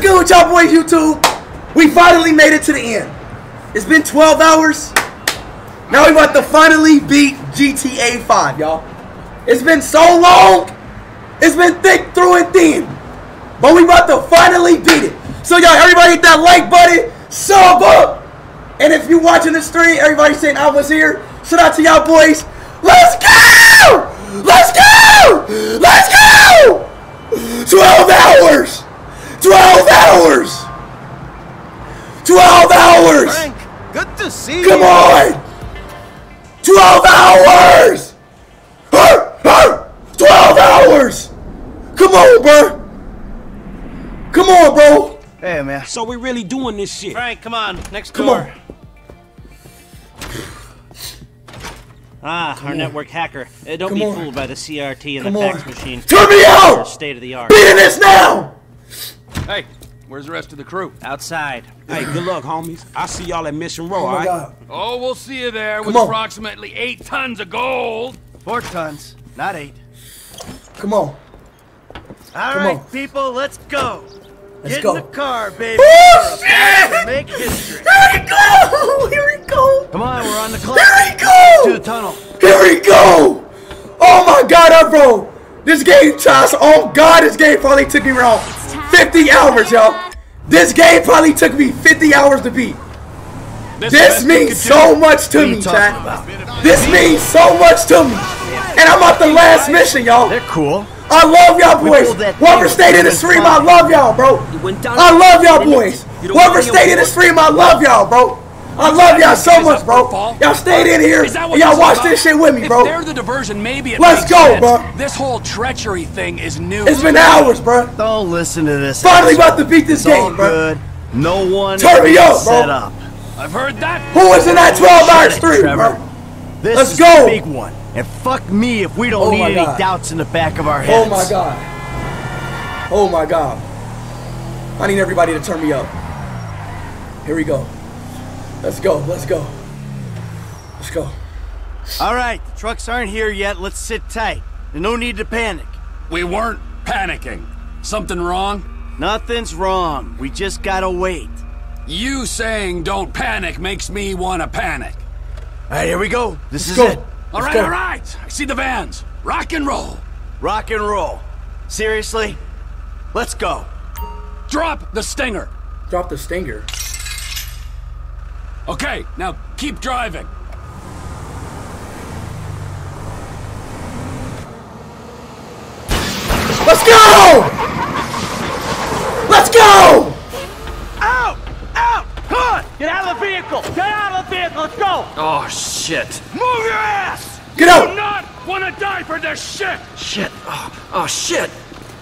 Good with y'all boys, YouTube? We finally made it to the end. It's been 12 hours. Now we about to finally beat GTA 5, y'all. It's been so long. It's been thick through and thin. But we about to finally beat it. So y'all, everybody hit that like button, sub up. And if you watching the stream, everybody saying I was here. Shout out to y'all boys. Let's go! Let's go! Let's go! 12 hours! 12 hours! 12 hours! Frank, good to see Come you. on! 12 hours! Huh? Huh? 12 hours! Come on, bro! Come on, bro! Hey, man. So we really doing this shit. Frank, come on. Next Come door. on. Ah, our network hacker. Uh, don't Come be on. fooled by the CRT and Come the on. fax machine. Turn me out! state of the art. Beating this now! Hey, where's the rest of the crew? Outside. Hey, good luck, homies. I'll see y'all at Mission Row, Oh my alright? god. Oh, we'll see you there with on. approximately eight tons of gold. Four tons, not eight. Come on. All Come right, on. people, let's go. Let's Get go. in the car, baby. Oh, We're about to shit! Make history. Here we go! Here we go! Come on, we're on the clock. Here we go! To the tunnel. Here we go! Oh my god, bro! This game, Josh, oh god, this game probably took me around 50 hours, y'all. This game probably took me 50 hours to beat. This means so much to What you me, talking chat. about? This means so much to me. And I'm at the last mission, y'all. They're cool. I love y'all boys. pulled that Whoever stayed in the stream. I love y'all, bro. I love y'all boys. don't Whoever stayed in the stream, I love y'all, bro. I love y'all so much, bro. Y'all stayed in here Is that and what y'all this watched this shit with me, bro. If bro. they're the diversion, maybe it Let's go, sense. bro. This whole treachery thing is new. It's been hours, bro. Don't listen to this. Finally asshole. about to beat this It's all game, bro. good. No one Turn me up, bro. set up. I've heard that. Who was in that 12 hour Shut stream, Trevor. bro? This Let's is go. the big one. And fuck me if we don't Oh need any God. doubts in the back of our oh heads. Oh my god. Oh my god. I need everybody to turn me up. Here we go. Let's go. Let's go. Let's go. All right, the trucks aren't here yet. Let's sit tight. There's no need to panic. We weren't panicking. Something wrong? Nothing's wrong. We just gotta wait. You saying don't panic makes me want to panic. All right, here we go. This Let's is go. it. All Let's right, go. all right. I see the vans. Rock and roll. Rock and roll. Seriously? Let's go. Drop the stinger. Drop the stinger. Okay, now keep driving. Let's go! Let's go! Out! Out! Come on! Get out of the vehicle! Get out of the vehicle! Let's go! Oh, shit. Move your ass! Get out! You Do out! not want to die for this shit. Shit! Oh, oh shit!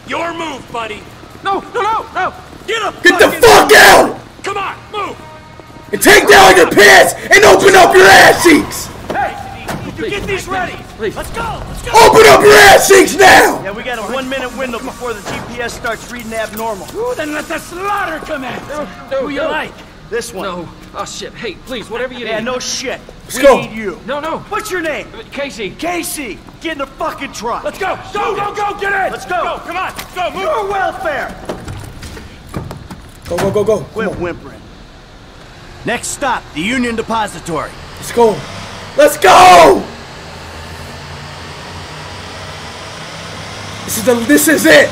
Your move, buddy. No, no, no, no. Get up. Get the fuck out! Come on, move. And take down your pants and open up your ass cheeks! You get these ready! Please. Let's go! Let's go! Open up your ass cheeks now! Yeah, we got a one minute window before the GPS starts reading abnormal. Ooh, then let the slaughter commence. Who you like? This one. No. Oh shit. Hey, please, whatever you Yeah, need. no shit. we go. need you. No, no. What's your name? Uh, Casey. Casey! Get in the fucking truck! Let's go. Go, go, go. Get in. Let's go! Come on. Go, move. Your welfare! Go, go, go, go. Quit whimpering. Next stop, the Union Depository. Let's go. Let's go! This is the this is it!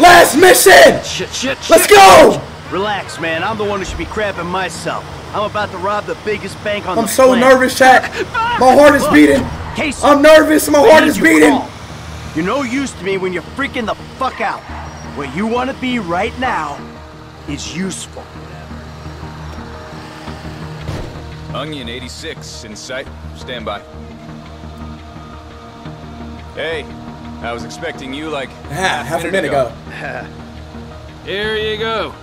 Last mission! Shit, shit, shit. Let's go! Relax, man. I'm the one who should be crapping myself. I'm about to rob the biggest bank on the planet. I'm so nervous, chat. My heart is beating. Casey, I'm nervous. My heart is you beating. calm. You're no use to me when you're freaking the fuck out. What you want to be right now is useful. Onion 86 in sight. Stand by. Hey, I was expecting you like Ah, half a minute ago. Here you go.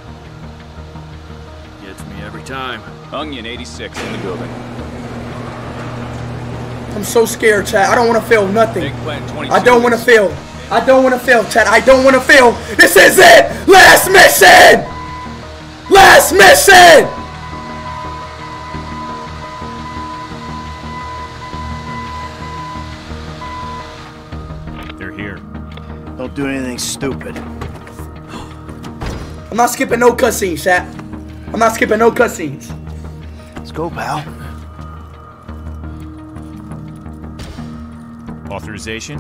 Gets me every time. Onion 86 in the building. I'm so scared, chat. I don't want to fail nothing. I don't want to fail. I don't want to fail, chat. I don't want to fail. This is it. Last mission. Last mission. They're. Don't anything stupid. I'm I'm not skipping no cutscenes, chat. I'm not skipping no cutscenes. Let's go, pal. Authorization.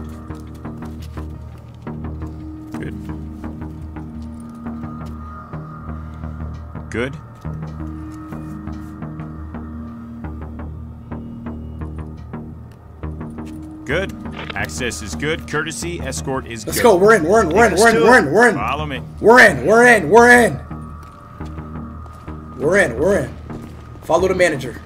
Good. Good. Good. Access is good. Courtesy escort is good. Let's good. go. We're in. We're in. We're in. We're in. We're in. We're in. Follow me. We're in. We're in. We're in. We're in. We're in. Follow the manager.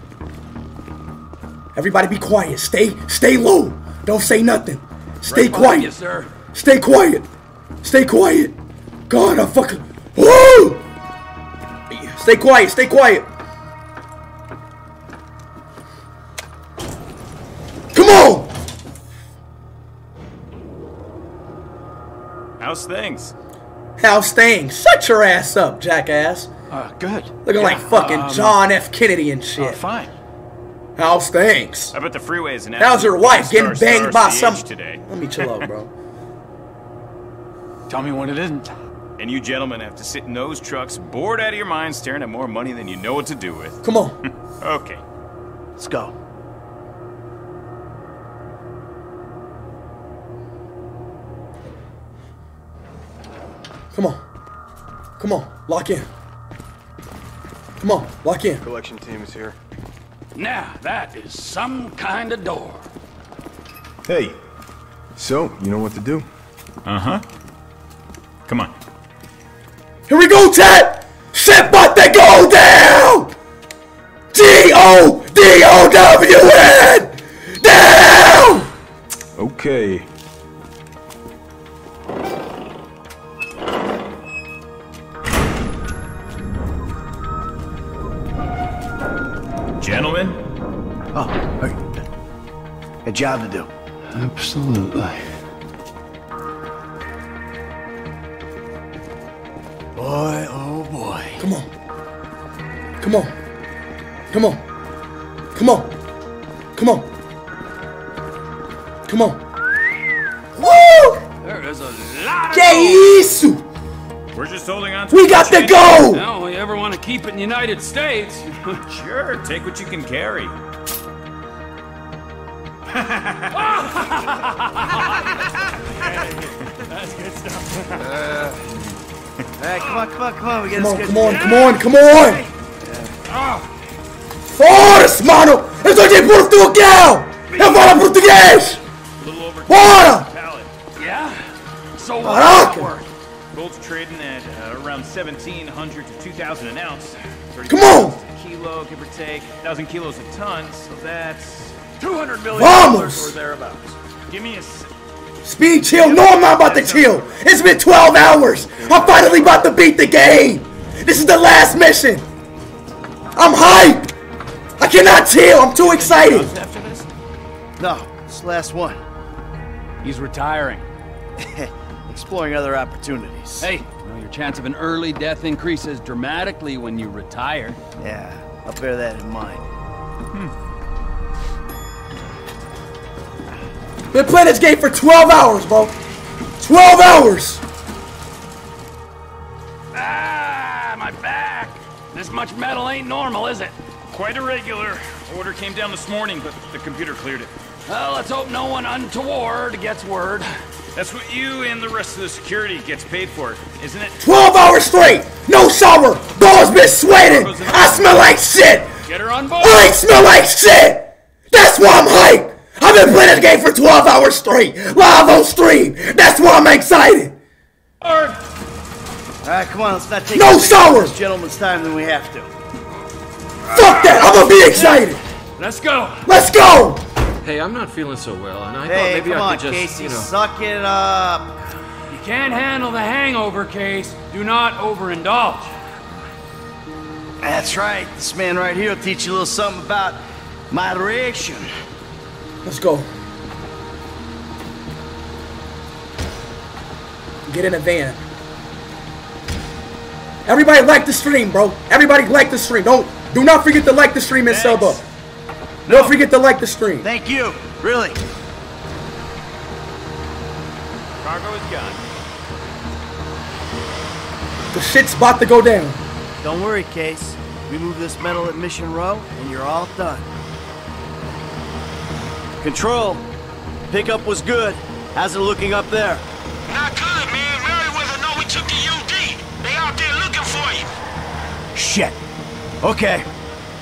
Everybody be quiet. Stay stay low. Don't say nothing. Stay Right behind you, quiet. sir. Stay quiet. Stay quiet. God, I fucking. Woo! Stay quiet. Stay quiet. Come on. How's things? How's things? Shut your ass up, jackass. Uh, good. Looking like fucking John F. Kennedy and shit. Uh, fine. How's things? I bet the freeways is an How's your absolute wife getting banged by some? Today. Let me chill out, bro. Tell me when it isn't. And you gentlemen have to sit in those trucks, bored out of your minds, staring at more money than you know what to do with. Come on. Okay. Let's go. Come on. Come on. Lock in. Come on. Lock in. Collection team is here. Now, that is some kind of door. Hey, so you know what to do? Uh huh. Come on. Here we go, Ted! Shit about to go down! D-O-D-O-W-N! Down! Okay. Oh, hey. A job to do. Absolutely. Boy, oh boy. Come on. Come on. Come on. Come on. Come on. Come on. Woo! There is a lot of Que gold. isso? we're just holding on to We got to change. go! Now, we ever want to keep it in the United States? Sure, take what you can carry. Hey, come on, come on, come on. We Come gotta on, skip- come on, come on, come on! Force, mano! Eu tô de Portugal! Eu falo português! A little over Bora! pallet. Yeah? So what's Caraca! Gold's trading at uh, around 1700 to 2000 an ounce. 30 Come on! Kilo, give or take. 1,000 kilos a ton, so that's. 200 million Vamos! dollars or thereabouts. Give me a. s- Speed chill. No, I'm not about to chill. It's been 12 hours. I'm finally about to beat the game. This is the last mission. I'm hyped. I cannot chill. I'm too excited. After this? No, it's the last one. He's retiring. Exploring other opportunities. Hey, you know, your chance of an early death increases dramatically when you retire. Yeah, I'll bear that in mind. Hmm. Been playing this game for 12 hours, bro. 12 hours. Ah, my back! This much metal ain't normal, is it? Quite irregular. Order came down this morning, but the computer cleared it. Well, let's hope no one untoward gets word. That's what you and the rest of the security gets paid for, isn't it? 12 hours straight. No shower. Balls been sweating. I smell like shit. Get her on board! I smell like shit. That's why I'm hyped. I've been playing this game for 12 hours straight. Live on stream. That's why I'm excited. All right, come on, let's not take No up any shower! this gentleman's time than we have to. Fuck that. I'm gonna be excited. Let's go! Let's go. Hey, I'm not feeling so well, and I Hey, thought maybe come I on, could just, Casey, you know. suck it up. You can't handle the hangover case. Do not overindulge. That's right. This man right here will teach you a little something about moderation. Let's go. Get in a van. Everybody like the stream, bro. Everybody like the stream. Don't do not forget to like the stream and sub up. Don't forget to like the stream. Thank you. Really. Cargo is gone. The shit's about to go down. Don't worry, Case. We move this metal at Mission Row, and you're all done. Control. Pickup was good. How's it looking up there? Not good, man. Merryweather know we took the UD. They out there looking for you. Shit. Okay.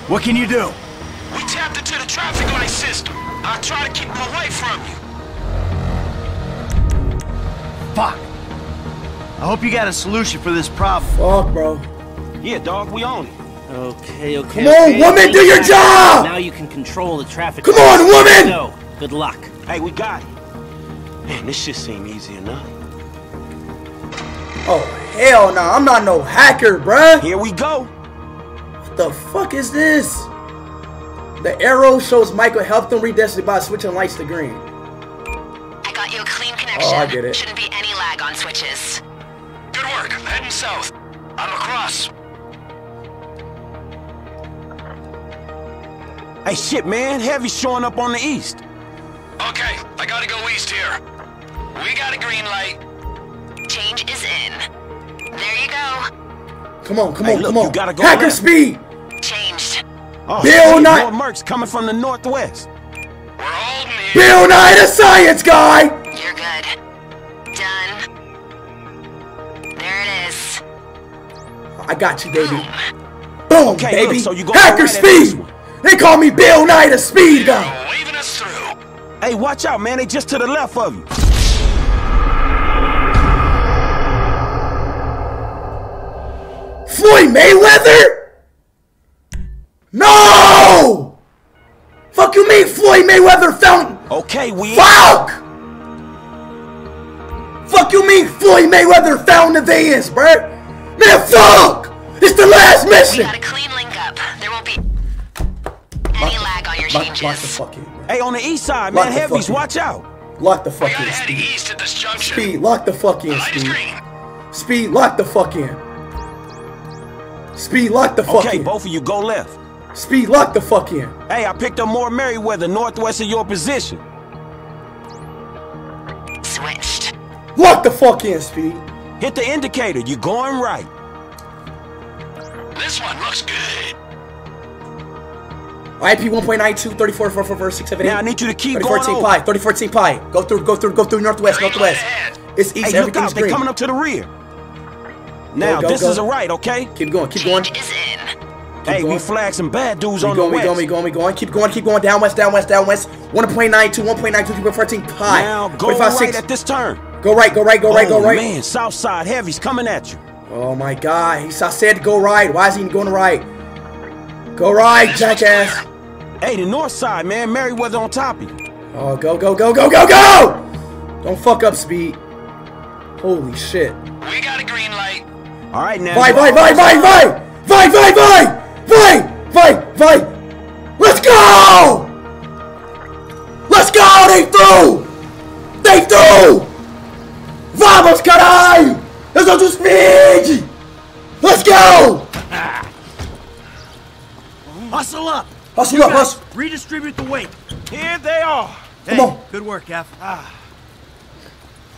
What can you do? We tapped into the traffic light system. I'll try to keep them away from you. Fuck. I hope you got a solution for this problem. Fuck, bro. Yeah, dog, we own it. Okay, okay. Come on, okay. woman, do your job! Now you can control the traffic. Come on, woman! So, good luck. Hey, we got it. Man, this shit seem easy enough. Oh, hell no. I'm not no hacker, bruh. Here we go. What the fuck is this? The arrow shows Michael helped them redestinate by switching lights to green. I got you a clean connection. Oh, I get it. Shouldn't be any lag on switches. Good work. Heading south. I'm across. Hey, shit, man. Heavy showing up on the east. Okay, I gotta go east here. We got a green light. Change is in. There you go. Come on, come Hey, on, look, come on. you gotta go Hacker left. speed! Changed. Oh, Bill shit, Nye- more mercs coming from the northwest. We're holding. Bill Nye the Science Guy! You're good. Done. There it is. I got you, baby. Boom, Okay, baby. look, so you go Hacker right speed! One. They call me Bill Nye the Speed Guy! Waving us through. Hey, watch out, man. They just to the left of you. Floyd Mayweather? No! Fuck you mean Floyd Mayweather found... Okay, we. Fuck! Fuck you mean Floyd Mayweather found the vans, bruh? Man, fuck! It's the last We mission! Changes. lock the fuck in, bruh. Hey, on the east side, Lock man. Heavies, watch out. Lock the fuck gotta in, Speed. east at this junction. Speed, lock the fuck in, Light Speed. Speed, lock the fuck in. Speed, lock the fuck Okay, in. both of you go left. Speed, lock the fuck in. Hey, I picked up more Merryweather northwest of your position. Switched. Lock the fuck in, Speed. Hit the indicator. You're going right. This one looks good. IP 1.92, 34, 44, 678. Now I need you to keep 3014 going pi, over. 3014 pi. Go through, go through, go through northwest, northwest. It's east, Hey, everything's out. They're green. coming up to the rear. Now, go, this go. is a right, okay? Keep going, keep going. Change is in. Hey, going. we flagged some bad dudes We on going, the we west. going, we going, we going. Keep going, keep going. Down west, down west, down west. 1.92, 1.92, 3.14 pi. Now go 45, right 6. at this turn. Go right, go right, go right, oh, go right. man, south side heavy's coming at you. Oh my god. He I said go right. Why is he going right? Go right, jackass. Hey, the north side, man. Merryweather on top of you. Oh, go, go, go, go, go, go! Don't fuck up, speed. Holy shit. We got a green light. All right, now. Vai, vai, vai, vai, vai! Vai, vai, vai! Vai, vai, vai! Let's go! Let's go! They through! They through! Vamos, caralho! Eu sou do speed! Let's go! Ah. Hustle up! Hustle You up, guys hustle. Redistribute the weight. Here they are. Come on. Good work, F. Ah.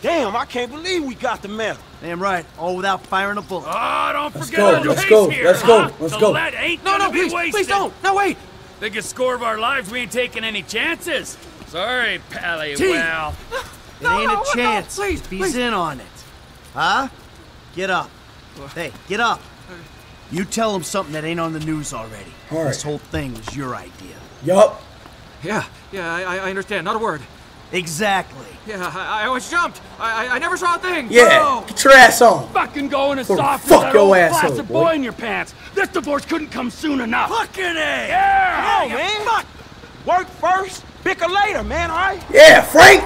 Damn, I can't believe we got the medal. Damn right. All without firing a bullet. Oh, don't Let's forget go, our let's go, here, let's go, huh? let's the go. lead ain't No, gonna no, be please, wasted. please don't. No, wait. Biggest score of our lives. We ain't taking any chances. Sorry, Pally. T. Well, It ain't no, a chance. no, please, if he's please. in on it. Huh? Get up. Hey, get up. You tell him something that ain't on the news already. All right. This whole thing was your idea. Yup. Yeah, yeah, I, I understand. Not a word. Exactly. Yeah, I, I always jumped. I, I, I never saw a thing. Yeah. No. Get your ass on. fucking going as Or soft fuck as that your old ass plastic boy. boy. in your pants. This divorce couldn't come soon enough. Fucking A! Yeah! Come on, man. Fuck. Work first, bicker later, man, all right? Yeah, Frank.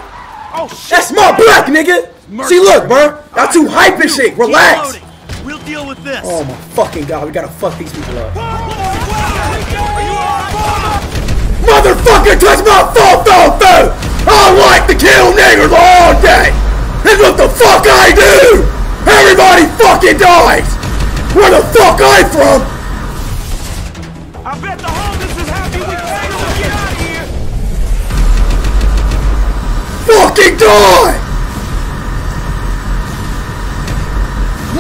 Oh, shit. That's my black nigga. See, look, bro. Y'all too hype and shit. Keep Relax. We'll deal with this. Oh my fucking god, we gotta fuck these people up. Motherfucker, touch my phone, phone, phone! I like to kill niggers all day! That's what the fuck I do! Everybody fucking dies! Where the fuck I from? I bet the homeless is happy we to get out of here. Fucking die!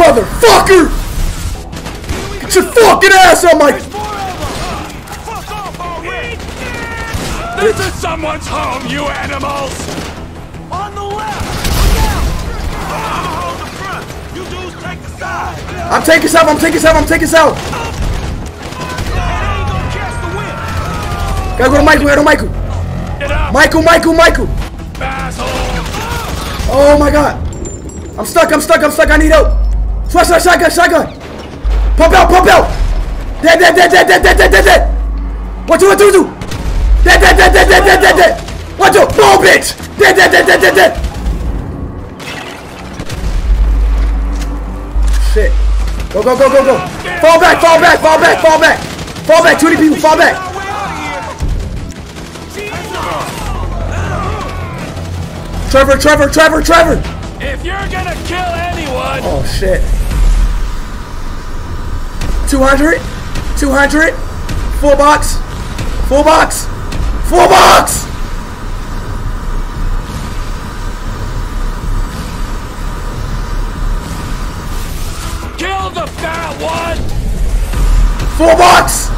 Motherfucker! Get your fucking ass on my. This is someone's home, you animals! On the left! Look out! I'm gonna hold the front. You dudes take the side. I'm taking south. I'm taking south. I'm taking south. ain't gonna catch the whip. Gotta go to Michael. Gotta go to Michael. Up, Michael. Michael. Michael. asshole! Oh my god. I'm stuck. I'm stuck. I'm stuck. I need help. That shotgun. Shotgun. Pump out. Pump out. Dead. Dead. Dead. Dead. Dead. Dead. Dead. Dead. Dead. One, two, one, two, two. Dead. Dead. Dead. Dead. Dead. Dead. Dead. Dead. One, two. No, bitch. Dead. Dead. Dead. Dead. Dead. Dead. Shit. Go, go, go, go, go. Fall back. Fall back. Fall back. Fall back. Fall back. Too many people. Fall back. Trevor. Trevor. Trevor. Trevor. If you're gonna kill anyone, Oh shit. 200? 200? Full box? Full box? Full box! kill the fat one! Full box!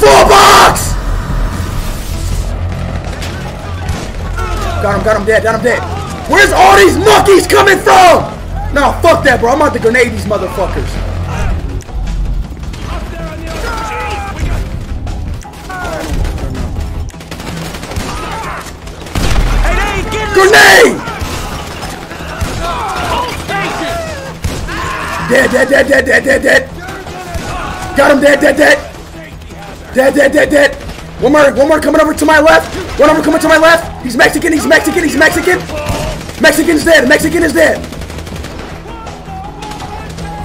Full box! Got him, got him dead, got him dead. Where's all these monkeys coming from? Nah, fuck that, bro. I'm about to grenade these motherfuckers. Dead, dead, dead, dead, dead, dead, dead. Got him dead, dead, dead. Dead, dead, dead, dead. One more, one more coming over to my left. One over coming to my left. He's Mexican, he's Mexican, he's Mexican. Mexican's dead, Mexican is dead.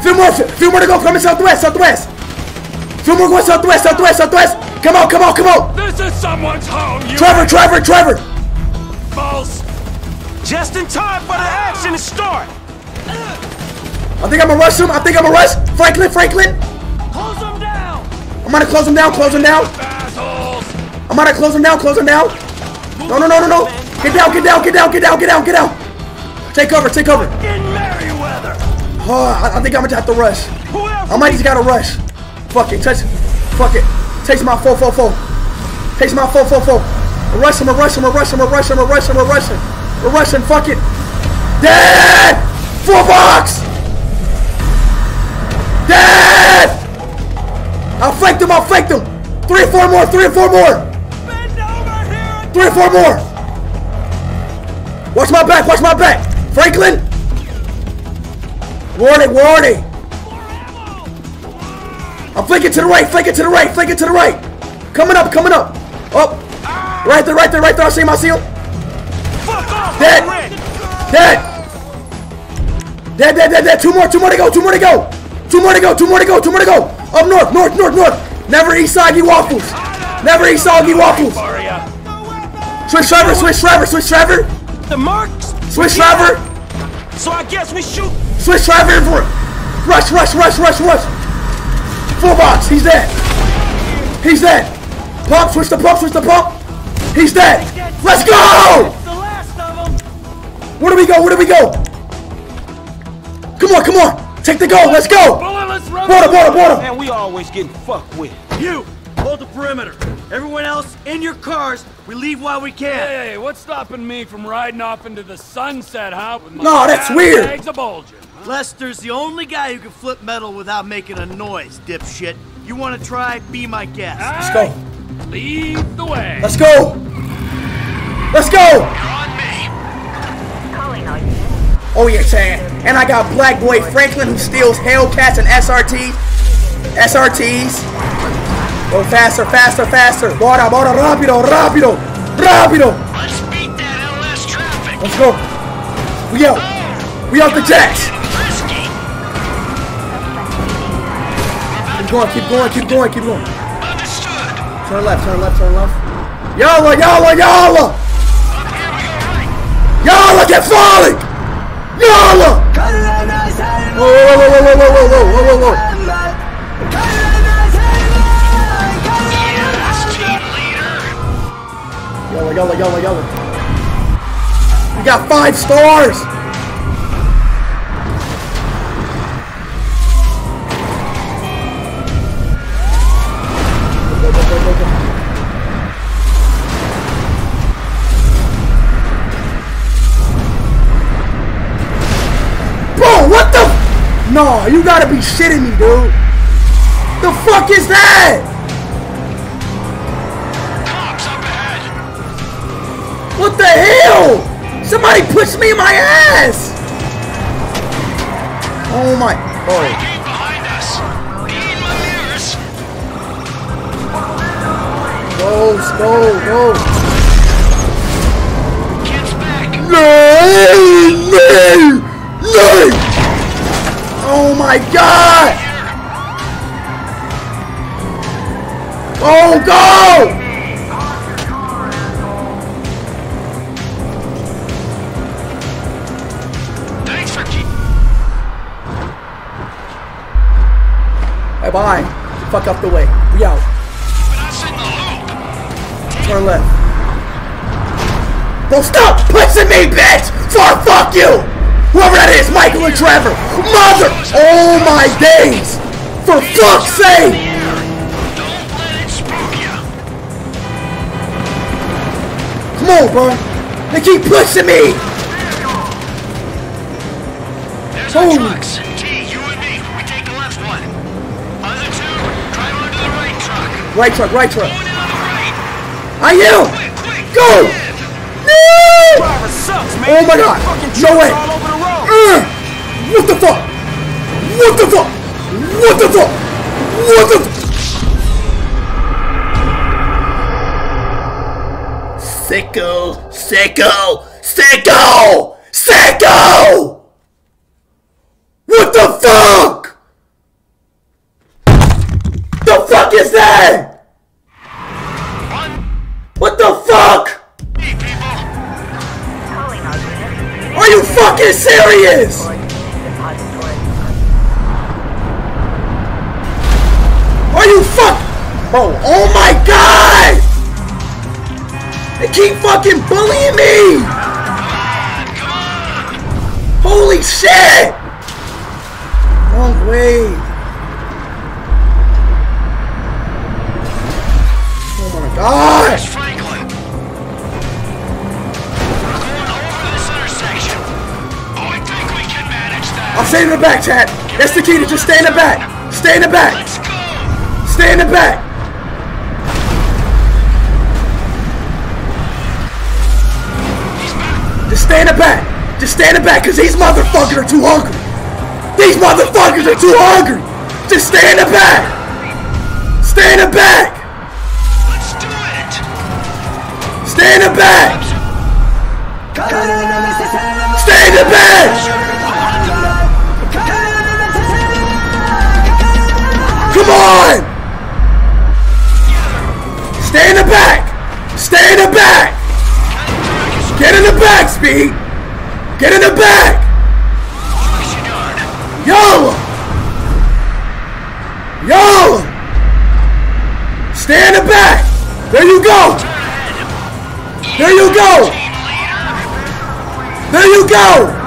Few more, few more to go, coming southwest, southwest. Few more going southwest, southwest, southwest. Come on, come on, come on. This is someone's home, you Trevor, Trevor, Trevor. animals! Just in time for the action to start. I think I'm gonna rush him. I think I'm gonna rush. Franklin, Franklin. Close them down. I'm gonna close him down, close him down. I'm gonna close him down, close him down. No, no, no, no, no. Get down, get down, get down, get down, get down, get down. Take cover, take cover. Oh, I, I think I'm gonna have to rush. I might just gotta rush. Fuck it, touch. Fuck it. Takes my four, four, four. Takes my four, four, four. We're rushing, we're rushing, we're rushing, we're rushing, we're rushing, we're rushing. We're rushing, fuck it. Dead! Full box! Dead! I'll flank them, I'll flank them. Three four more, three four more. Three four more. Watch my back, watch my back. Franklin! Warning, warning. I'm flanking to the right, flanking to the right, flanking to the right. Coming up, coming up. Up. Right there, right there, right there. I see him, I see him. Dead. Dead. Dead, dead, dead, dead. Two more, two more to go, two more to go. Two more to go, two more to go, two more to go. Up north, north, north, north. Never east eat soggy waffles. Never east eat soggy waffles. Switch Trevor, switch Trevor, switch Trevor. The marks. Switch Trevor. So I guess we shoot. Switch Trevor in for it. Rush, rush, rush, rush, rush. Full box, he's dead. He's dead. Pump, switch the pump, switch the pump. He's dead. Let's go! The last of them. Where do we go? Where do we go? Come on, come on. Take the goal. Let's go. Bulletless rubber! Water, water, water. Man, we always getting fucked with. You! Hold the perimeter. Everyone else, in your cars. We leave while we can. Hey, what's stopping me from riding off into the sunset, huh? With my No, that's weird. Bags of bulging. Lester's the only guy who can flip metal without making a noise, dipshit. You want to try? Be my guest. Let's go. Lead the way. Let's go. Let's go. Oh yeah, Chad. And I got Black Boy Franklin who steals Hellcats and SRTs. SRTs. Go faster, faster, faster. Bora, bora, rápido, rápido, rápido. Let's beat that LS traffic. Let's go. We out. We out the jacks. Keep going, keep going, keep going, keep going. Turn left, turn left, turn left. Yalla, yalla, yalla! Yalla, get falling! Yalla! Whoa, whoa, whoa, whoa, whoa, whoa, whoa, whoa, whoa. Yalla, yalla, yalla, yalla. We got five stars! No, you gotta be shitting me, dude. The fuck is that? What the hell? Somebody pushed me in my ass! Oh my. Oh. Go, go, go. No! No! No! Oh my god! Oh, go! Bye bye. Fuck up the way. We out. Turn left. Don't stop pushing me, bitch! For fuck you! Whoever that is, Michael and Trevor! Mother! Oh my days! For fuck's sake! Come on, bro. They keep pushing me! There's Holy- T, you and me. We take the left one. Other two, drive onto the right truck. Right truck, right truck. Going in on the right. I am! Quick, quick. Go! No! Driver sucks, man. Oh my god! No way! What the fuck? What the fuck? What the fuck? What the Sicko! Sicko! Sicko! Sicko! What the fuck? The fuck is that? What the fuck? Are you fucking serious? Are you fuck? Bro, oh my god! They keep fucking bullying me! Holy shit! Wrong way. Oh my god! Franklin. We're going over this intersection. Oh, I think we can manage that. I'll stay in the back, chat. That's the key to just stay in the back. Stay in the back. Stay in the back. Just stay in the back. Just stay in the back, cause these motherfuckers are too hungry. These motherfuckers are too hungry. Just stay in the back. Stay in the back. Let's do it. Stay in the back. Stay in the back. Come on! Stay in the back! Stay in the back! Get in the back, Speed! Get in the back! Yo! Yo! Stay in the back! There you go! There you go! There you go!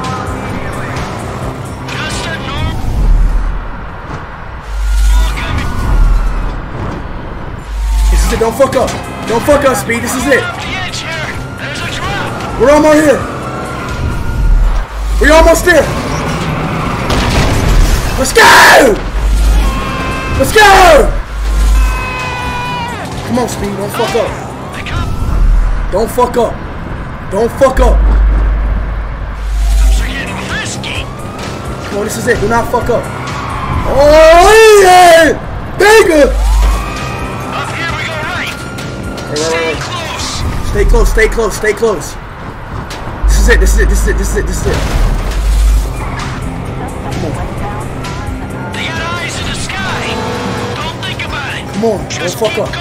Don't fuck up. Don't fuck up, Speed, this is it. We're almost here. We're almost there. Let's go! Let's go! Come on, Speed, don't fuck up. Don't fuck up. Don't fuck up. Come on, this is it. Do not fuck up. Oh, yeah! Bigger! Stay close, stay close, stay close. stay close. This is it, this is it, this is it, this is it, this is it. Come on, don't fuck up.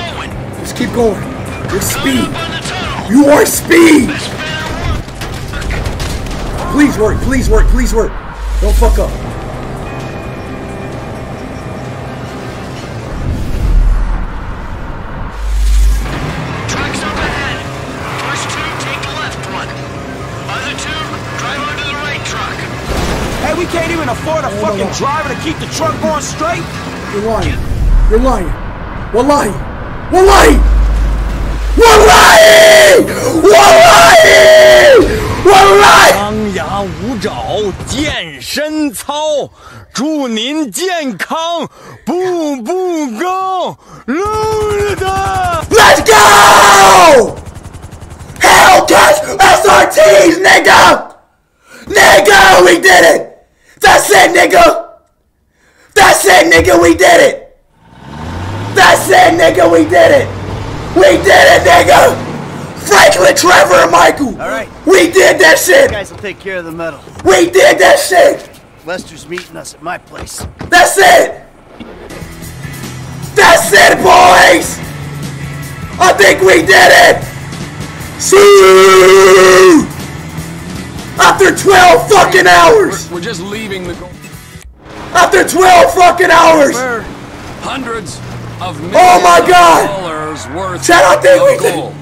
Just keep going. You're speed. You are speed! Please work, please work, please work. Don't fuck up. can't even afford a fucking driver to keep the truck going straight. You're lying. You're lying. Wallahi. Wallahi! Wallahi! Wallahi! Wallahi! 张牙舞爪，健身操， 祝您健康，步步高，路的。 Let's go! Hellcat SRTs, nigga! Nigga, we did it! That's it, nigga! That's it, nigga, we did it! That's it, nigga, we did it! We did it, nigga! Franklin, Trevor, and Michael! Alright. We did that shit. You guys will take care of the metal. We did that shit! Lester's meeting us at my place. That's it! That's it, boys! I think we did it! See! After 12 fucking hours! We're just leaving the goal. After 12 fucking hours! Hundreds of millions Oh my God! worth Chad, I think we did-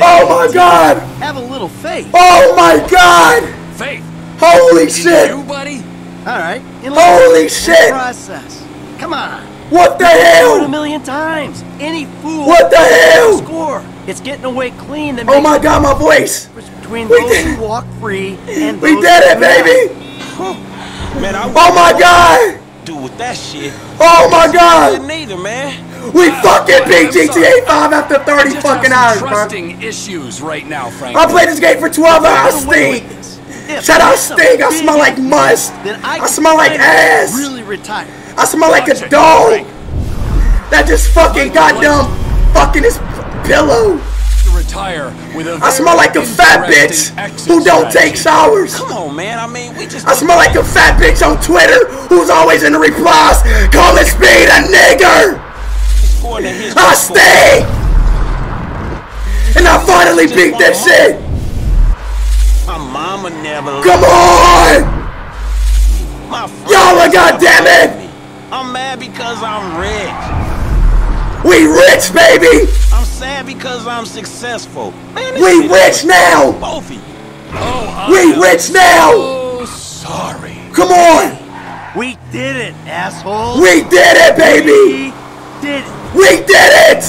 Oh my god! Have a little faith. Oh my god! Faith. Holy shit! You, buddy? All right. In Holy shit! Process. Come on. What the Do it a million times. Any fool. What the hell? Score. It's getting away clean. That Oh my god, my voice! Between We those did- who walk free and We did it, baby! Man, I Oh my god! do with that shit. Oh my god! Neither, man. We fucking beat GTA 5 after 30 Just fucking hours, bro. trusting issues right now, Frank. I played this game for 12 hours, stink. with this. If Shut up, stink. I smell like must. I, I smell like ass. Really retire. I smell like a dog that just fucking goddamn fucking his pillow. Retire with a I smell like a fat bitch who don't take showers. Come on, man. I mean, we just. I smell like a fat bitch on Twitter who's always in the replies calling Speed a nigger. scored the history I stay. And I finally beat that shit. My mama never. Come on. Y'all are goddamn it. I'm mad because I'm rich. We rich, baby. I'm sad because I'm successful. Man, We rich is now. Both of you. Oh, We am rich now. So sorry. Come on. We did it, asshole. We did it, baby. We did it. We did it!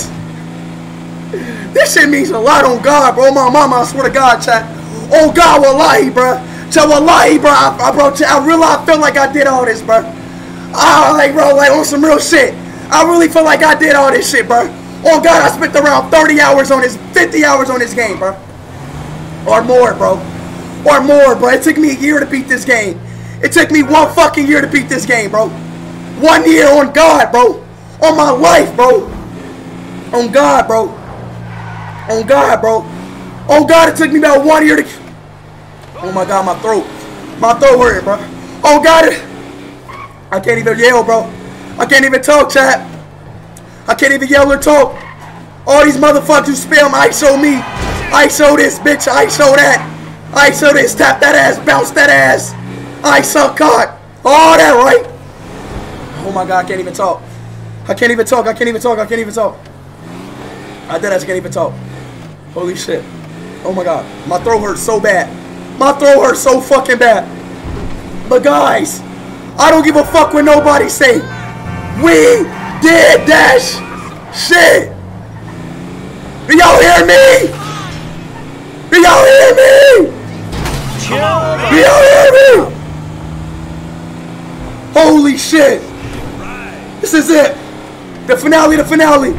This shit means a lot on God, bro. My mama, I swear to God, chat. Oh God, wallahi, bro. Chat, wallahi, bro. I, I, bro, chat, I really I feel like I did all this, bro. Ah, like, bro, like on some real shit. I really feel like I did all this shit, bro. Oh God, I spent around 30 hours on this, 50 hours on this game, bro. Or more, bro. Or more, bro. It took me a year to beat this game. It took me one fucking year to beat this game, bro. One year on God, bro. On my life, bro. On God, bro. On God, bro. On God, it took me about one year to. Oh my God, my throat. My throat hurt, bro. Oh God, it... I can't even yell, bro. I can't even talk, chat. I can't even yell or talk. All these motherfuckers spam ISO me. ISO this, bitch. ISO that. ISO this. Tap that ass. Bounce that ass. ISO cock. All that, right? Oh my God, I can't even talk. I can't even talk. I can't even talk. I can't even talk. I did. I can't even talk. Holy shit. Oh my God. My throat hurts so bad. My throat hurts so fucking bad. But guys, I don't give a fuck what nobody say. We did that shit. Do y'all hear me? Do y'all hear me? Do y'all hear me? Holy shit. This is it. The finale, the finale.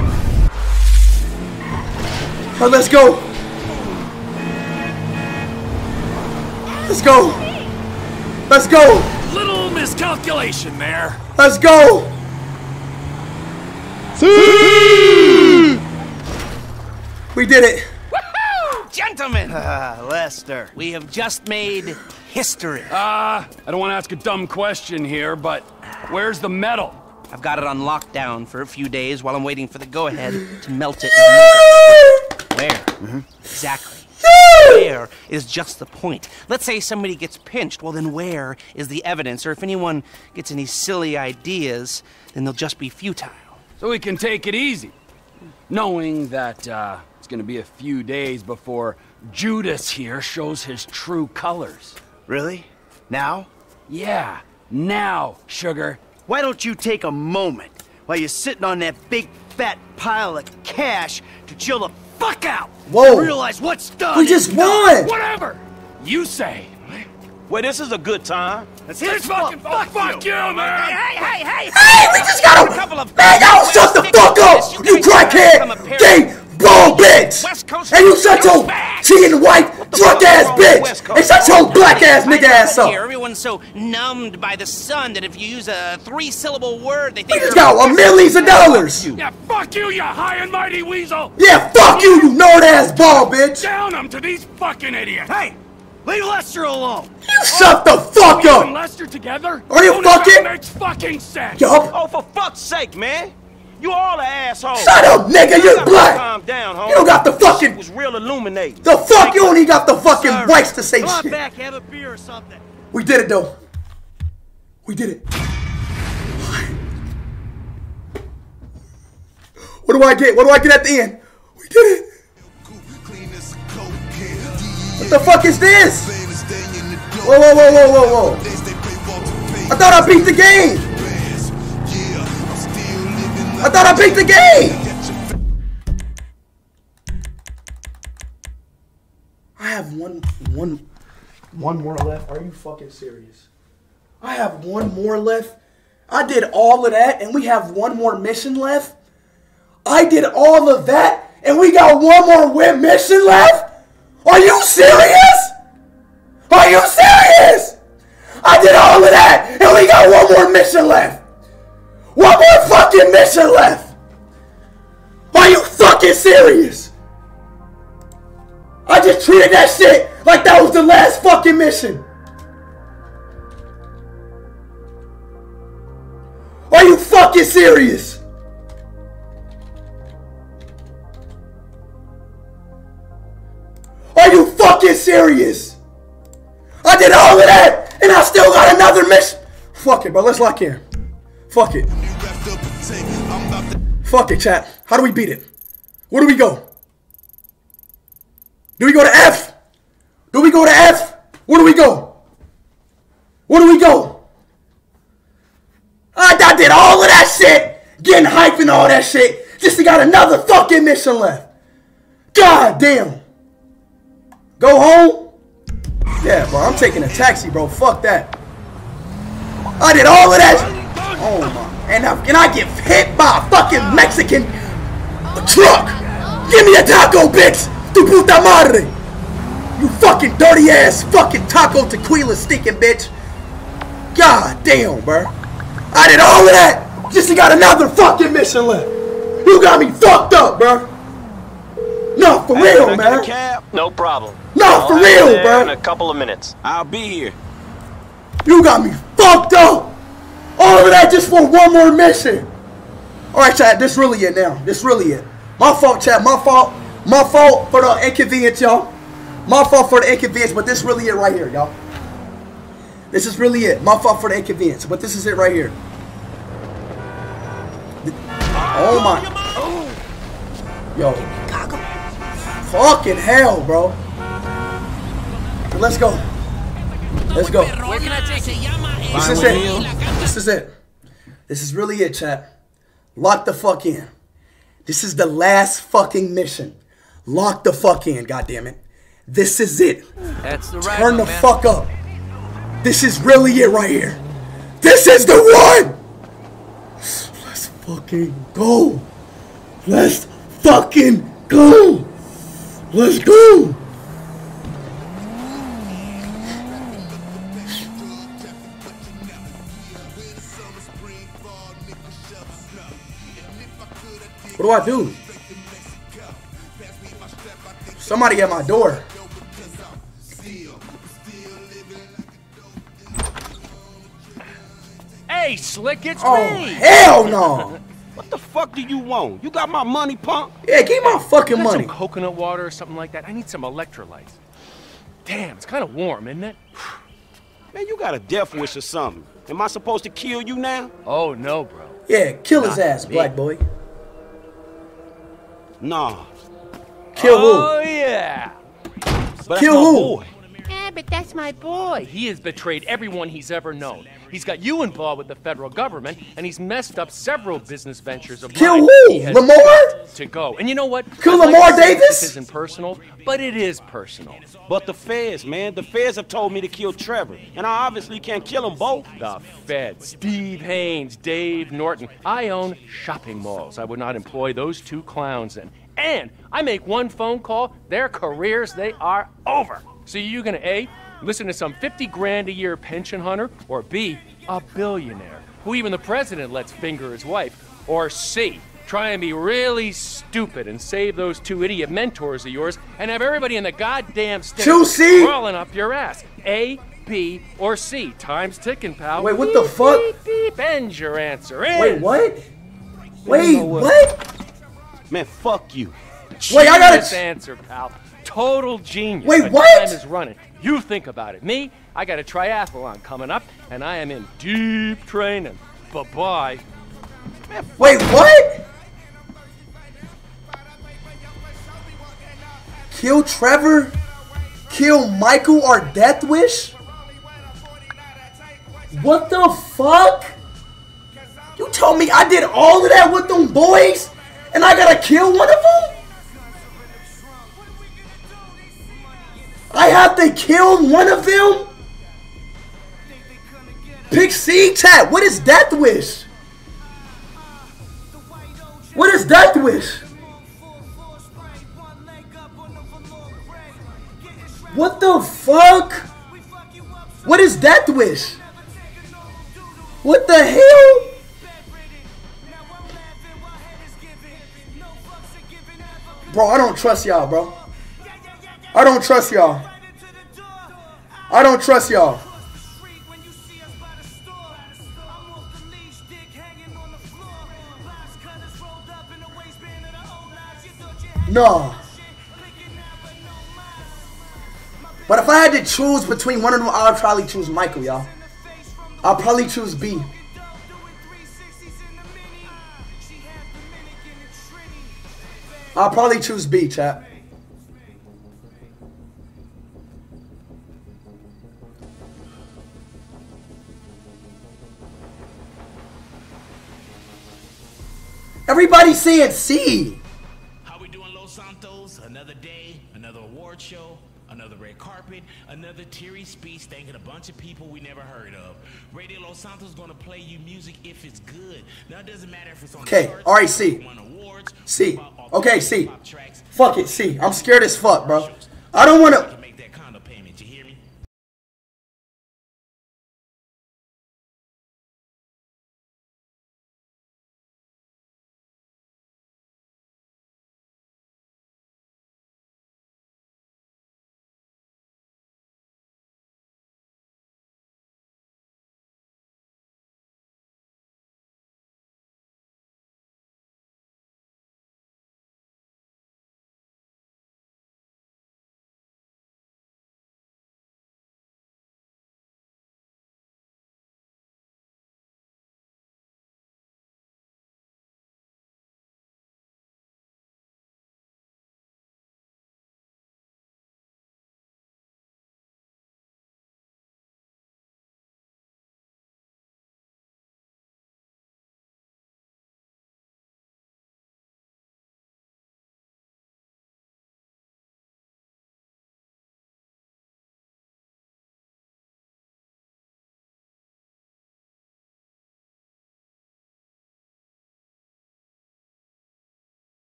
Now let's go. Let's go. Let's go. Little miscalculation there. Let's go. We did it. Gentlemen, Ah, Lester. we have just made history. Uh, I don't want to ask a dumb question here, but where's the metal? I've got it on lockdown for a few days while I'm waiting for the go-ahead to melt it. and move it. Where? Exactly. Where is just the point. Let's say somebody gets pinched. Well, then where is the evidence? Or if anyone gets any silly ideas, then they'll just be futile. So we can take it easy, knowing that uh, it's going to be a few days before Judas here shows his true colors. Really? Now? Yeah, now, sugar. Why don't you take a moment while you're sitting on that big fat pile of cash to chill the fuck out? Whoa. And realize what's done. We just won. Whatever you say. Well, this is a good time. That's his fucking fuck, fuck you, man. Hey, hey, hey! Hey, Hey, we just got a couple man. Y'all shut the fuck up, you crackhead, gay ball bitch, and you shut your cheating white drunk ass bitch, and shut your black ass nigga ass up. Here, everyone's so numbed by the sun that if you use a three-syllable word, they We think just you're got a millions of dollars. Yeah, fuck you, you high and mighty weasel. Yeah, fuck you, you nerd ass ball bitch. Down them to these fucking idiots. Hey, leave Lester alone. You shut the fuck You up. and Lester together? Are you None of that fucking- makes fucking sense. Yup. Oh, for fuck's sake, man. You all an asshole. Shut up, nigga, you're gotta black. Calm down, homie. You don't got the fucking- It was real illuminating. The fuck you only got the fucking Sir, rights to say Come on shit. back, have a beer or something. We did it though. We did it. What do I get? What do I get at the end? We did it. What the fuck is this? Whoa, whoa, whoa, whoa, whoa, whoa. I thought I beat the game. I thought I beat the game. I have one, one, one more left. Are you fucking serious? I have one more left. I did all of that, and we have one more mission left. I did all of that, and we got one more wi- mission left. Are you serious? Are you serious? I did all of that, and we got one more mission left. One more fucking mission left. Are you fucking serious? I just treated that shit like that was the last fucking mission. Are you fucking serious? Are you fucking serious? I did all of that and I still got another mission. Fuck it, bro. Let's lock in. Fuck it. Fuck it, chat. How do we beat it? Where do we go? Do we go to F? Do we go to F? Where do we go? Where do we go? I, I did all of that shit, getting hype and all that shit, just to got another fucking mission left. God damn. Go home? Yeah, bro, I'm taking a taxi, bro. Fuck that. I did all of that. Oh my. And I, and I get hit by a fucking Mexican truck. Give me a taco, bitch. Tu puta madre. You fucking dirty ass fucking taco tequila stinking bitch. God damn, bro. I did all of that just got another fucking mission left. You got me fucked up, bro. No, for real, man. No problem. No, for I'll be real, there bro. In a couple of minutes. I'll be here. You got me fucked up. All of that just for one more mission. All right, chat. This really it now. This really it. My fault, chat. My fault. My fault for the inconvenience, y'all. My fault for the inconvenience, but this really it right here, y'all. This is really it. My fault for the inconvenience, but this is it right here. Oh my. Yo. Fucking hell, bro. Let's go. Let's go. Where can I take you? This is it. This is it. This is really it, chat. Lock the fuck in. This is the last fucking mission. Lock the fuck in, goddammit. This is it. That's the right Turn one, the man. fuck up. This is really it right here. This is the one. Let's fucking go. Let's fucking go. Let's go. What do I do? Somebody at my door. Hey, Slick, it's Oh, me. hell no. What the fuck do you want? You got my money, punk? Yeah, give me my fucking Got money. Some coconut water or something like that. I need some electrolytes. Damn, it's kind of warm, isn't it? Man, you got a death wish or something. Am I supposed to kill you now? Oh no, bro. Yeah, kill his ass, me. black boy. Nah. Kill who? Oh who? yeah. But Kill who? boy. Eh, but that's my boy. He has betrayed everyone he's ever known. He's got you involved with the federal government, and he's messed up several business ventures of Kill mine. who? He Lamar? To go. And you know what? Kill I'd Lamar to say Davis? This isn't personal, but it is personal. But the feds, man, the feds have told me to kill Trevor, and I obviously can't kill them both. The feds, Steve Haynes, Dave Norton. I own shopping malls. I would not employ those two clowns in. And I make one phone call, their careers, they are over. So you gonna A, listen to some 50 grand a year pension hunter, or B, a billionaire, who even the president lets finger his wife, or C, try and be really stupid and save those two idiot mentors of yours and have everybody in the goddamn state Choose C. crawling up your ass. A, B, or C. Time's ticking, pal. Wait, what the fuck? Beep, beep, and your answer is. Wait, what? Wait, what? Man, fuck you. Wait, I gotta Genius answer, pal. Total genius. Wait, but what? Time is running. You think about it. Me, I got a triathlon coming up, and I am in deep training. Bye bye. Wait, what? Kill Trevor? Kill Michael or Death Wish? What the fuck? You told me I did all of that with them boys? And I gotta kill one of them? I have to kill one of them? C chat. What is Death Wish? What is Death Wish? What the fuck? What is Death Wish? What the hell? Bro, I don't trust y'all, bro. I don't trust y'all. I don't trust y'all. No. But if I had to choose between one of them, I would probably choose Michael, y'all. I'll probably choose B. I'll probably choose B, chat. Everybody's saying C. How we doing, Los Santos? Another day, another award show, another red carpet, another teary speech thanking a bunch of people we never heard of. Radio Los Santos gonna play you music if it's good. Now it doesn't matter if it's on Okay, alright, C. awards, C. Okay, C. Fuck it, C. I'm scared as fuck, bro. I don't want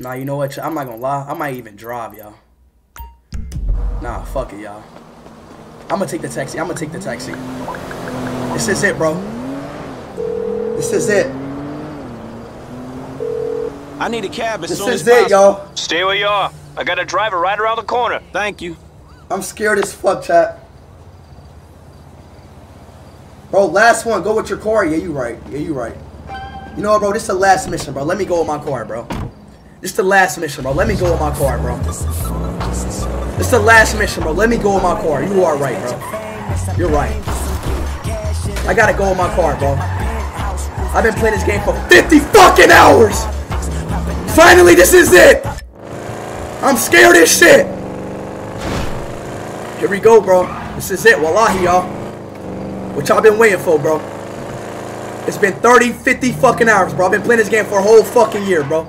Nah, you know what? I'm not gonna lie. I might even drive, y'all. Nah, fuck it, y'all. I'm gonna take the taxi. I'm gonna take the taxi. This is it, bro. This is it. I need a cab as This soon is as it, possible. y'all. Stay where you are. I got a driver right around the corner. Thank you. I'm scared as fuck, chat. Bro, last one. Go with your car. Yeah, you right. Yeah, you right. You know what, bro? This is the last mission, bro. Let me go with my car, bro. This is the last mission, bro. Let me go in my car, bro. This is the last mission, bro. Let me go in my car. You are right, bro. You're right. I gotta go in my car, bro. I've been playing this game for 50 fucking hours. Finally, this is it. I'm scared as shit. Here we go, bro. This is it. Wallahi, y'all. What y'all been waiting for, bro? It's been 30, 50 fucking hours, bro. I've been playing this game for a whole fucking year, bro.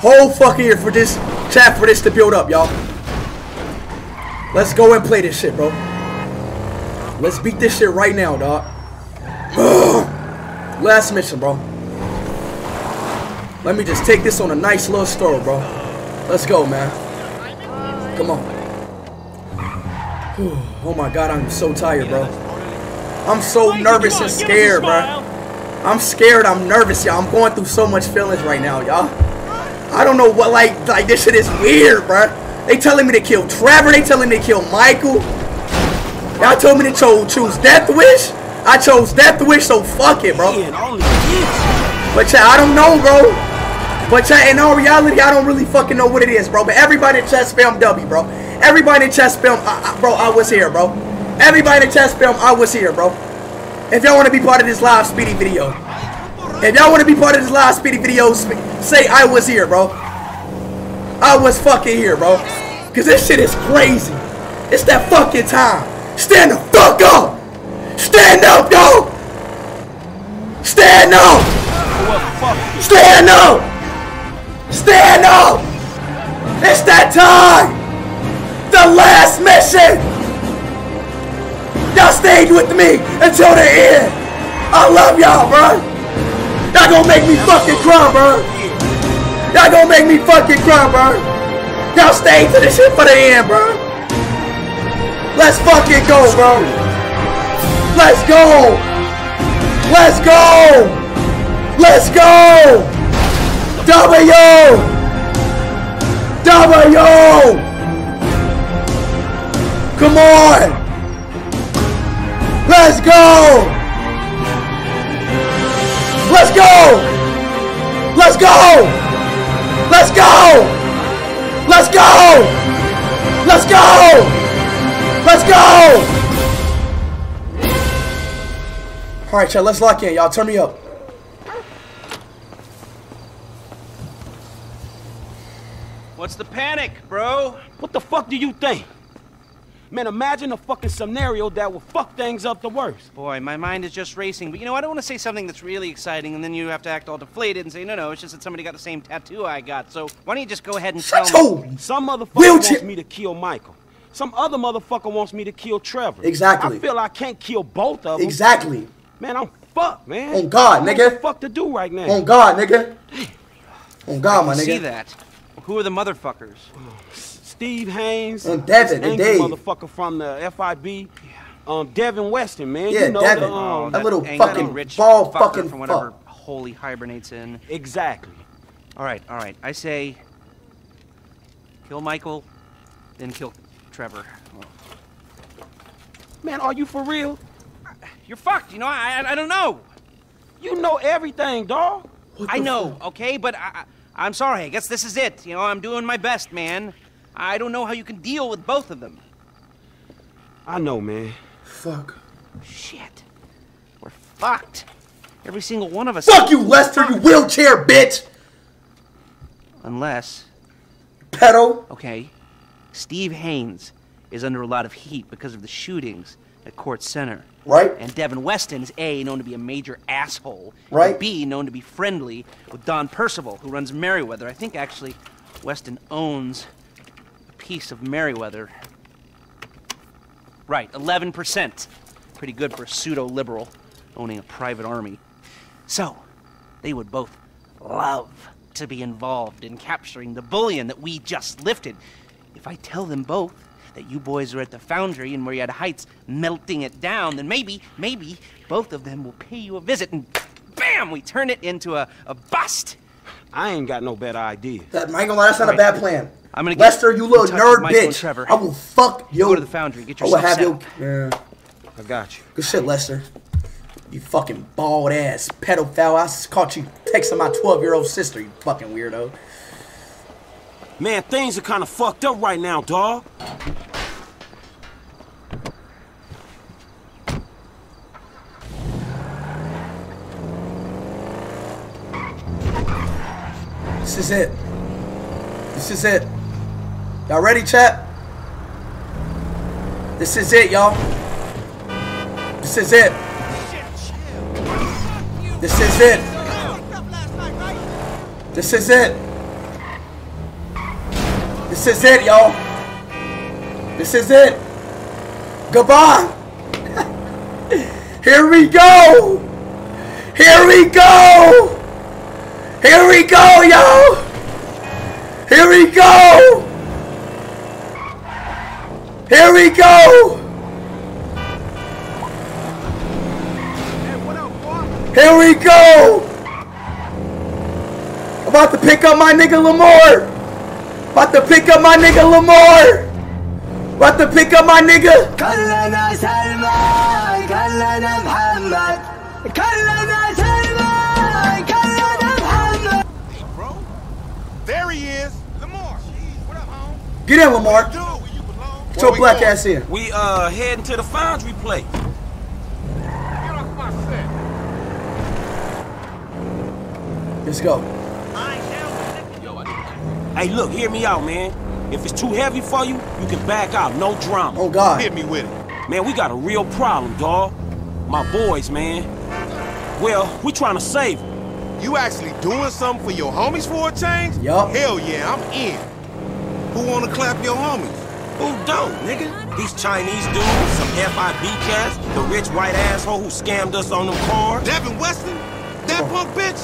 Whole fucking year for this chat for this to build up, y'all. Let's go and play this shit, bro. Let's beat this shit right now, dog. Last mission, bro. Let me just take this on a nice little story, bro. Let's go, man. Come on. Oh my god, I'm so tired, bro. I'm so nervous and scared, bro. I'm scared, I'm nervous, y'all. I'm going through so much feelings right now, y'all. I don't know what, like, like this shit is weird, bro. They telling me to kill Trevor. They telling me to kill Michael. Y'all told me to cho choose Death Wish. I chose Death Wish, so fuck it, bro. But yeah, I don't know, bro. But yeah, in all reality, I don't really fucking know what it is, bro. But everybody in chess film W, bro. Everybody in chess film, I, I, bro, I was here, bro. Everybody in chess film, I was here, bro. If y'all want to be part of this live speedy video, if y'all want to be part of this live speedy video, say I was here, bro. I was fucking here, bro. Cause this shit is crazy. It's that fucking time. Stand the fuck up. Stand up, yo. Stand up. Stand up. Stand up. It's that time. The last mission. Y'all stayed with me until the end. I love y'all, bro. Y'all gonna make me fucking cry, bro. Y'all gonna make me fucking cry, bro. Y'all stay to this shit for the end, bro. Let's fucking go, bro. Let's go. Let's go. Let's go. W. W. Come on. Let's go. Let's go. Let's go. Let's go. Let's go. Let's go. Let's go. All right, y'all. Let's lock in. Y'all turn me up. What's the panic, bro? What the fuck do you think? Man, imagine a fucking scenario that will fuck things up the worst. Boy, my mind is just racing. But you know, I don't want to say something that's really exciting, and then you have to act all deflated and say, no, no, it's just that somebody got the same tattoo I got. So why don't you just go ahead and tell me? Some motherfucker Wheelchair- wants me to kill Michael. Some other motherfucker wants me to kill Trevor. Exactly. I feel I can't kill both of them. Exactly. Man, I'm fucked, man. On God, I nigga. What the fuck to do right now? On God, nigga. On God, my nigga. see that. Who are the motherfuckers? Oh, Steve Haynes. And Devin, this and Dave. motherfucker from the FIB. Um, Devin Weston, man. Yeah, you know Devin. The, um, That little angry fucking rich bald fucker fucking from whatever fuck. hole he hibernates in. Exactly. All right, all right. I say kill Michael, then kill Trevor. Man, are you for real? You're fucked. You know, I, I, I don't know. You know everything, dog. I know, okay, but I, I, I'm sorry. I guess this is it. You know, I'm doing my best, man. I don't know how you can deal with both of them. I know, man. Fuck. Shit. We're fucked. Every single one of us. Fuck you, Lester, you wheelchair bitch. Unless. Pedo. Okay. Steve Haynes is under a lot of heat because of the shootings at Court Center. Right. And Devin Weston is A, known to be a major asshole. Right. And B, known to be friendly with Don Percival, who runs Merryweather. I think actually Weston owns a piece of Merryweather. Right, 11%. Pretty good for a pseudo liberal owning a private army. So, they would both love to be involved in capturing the bullion that we just lifted. If I tell them both that you boys are at the foundry in Murrieta Heights melting it down, then maybe, maybe both of them will pay you a visit and bam, we turn it into a, a bust. I ain't got no better idea. That, I ain't gonna lie, that's not a bad plan. I'm gonna get Lester, you little nerd bitch. Trevor. I will fuck You go to the foundry, get I will yourself have up. Yeah. I got you. Good shit, Lester. You fucking bald ass pedophile. I caught you texting my 12 year old sister, you fucking weirdo. Man, things are kind of fucked up right now, dawg. This is it. This is it. Y'all ready, chat? This is it, y'all. This is it. This is it. This is it. This is it, y'all. This is it. Goodbye. Here we go. Here we go. Here we go, y'all. Here we go. Here we go. Here we go. About to pick up my nigga Lamar. About to pick up my nigga Lamar. About to pick up my nigga. كلنا سلمان كلنا محمد كلنا سلمان كلنا محمد There he is. Lamar. What up, home? Get in, Lamar. Get your we black going? ass in. We uh heading to the foundry place. Get off my set. Let's go. Hey, look, hear me out, man. If it's too heavy for you, you can back out, no drama. Oh God. Hit me with it. Man, we got a real problem, dawg. My boys, man. Well, we trying to save them. You actually doing something for your homies for a change? Yup. Hell yeah, I'm in. Who wanna clap your homies? Who don't, nigga? These Chinese dudes, some FIB cats, the rich white asshole who scammed us on them cars. Devin Weston? That punk bitch?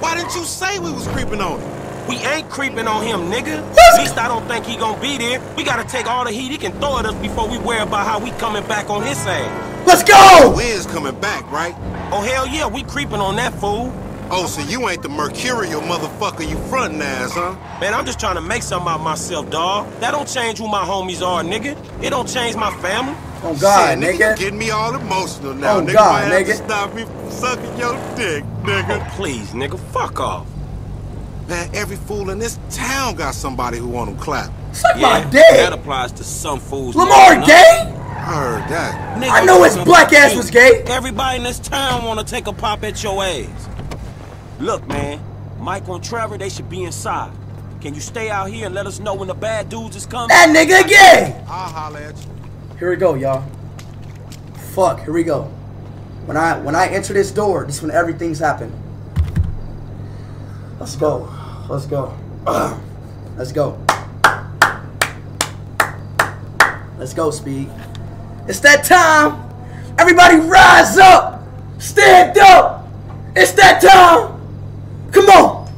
Why didn't you say we was creeping on him? We ain't creeping on him, nigga. At least I don't think he gonna be there. We gotta take all the heat he can throw at us before we worry about how we coming back on his ass. Let's go! Wiz coming back, right? Oh, hell yeah, we creeping on that fool. Oh, so you ain't the mercurial motherfucker you frontin' as, huh? Man, I'm just trying to make something out of myself, dawg. That don't change who my homies are, nigga. It don't change my family. Oh God, Shit, nigga. You getting me all emotional now. Oh, nigga God, might have nigga. to stop me from sucking your dick, nigga. Oh, please, nigga, fuck off. Man, every fool in this town got somebody who want them clap. Suck Yeah, my dick. that applies to some fools. Lamar gay? I heard that. Nigga, I know his black ass was gay. Everybody in this town wanna take a pop at your ass. Look, man, Mike and Trevor, they should be inside. Can you stay out here and let us know when the bad dudes is coming? That nigga gay. I'll holler at you. Here we go, y'all. Fuck, here we go. When I when I enter this door, this is when everything's happened. Let's go. Let's go. Let's go. Let's go, Speed. It's that time. Everybody rise up. Stand up. It's that time. Come on.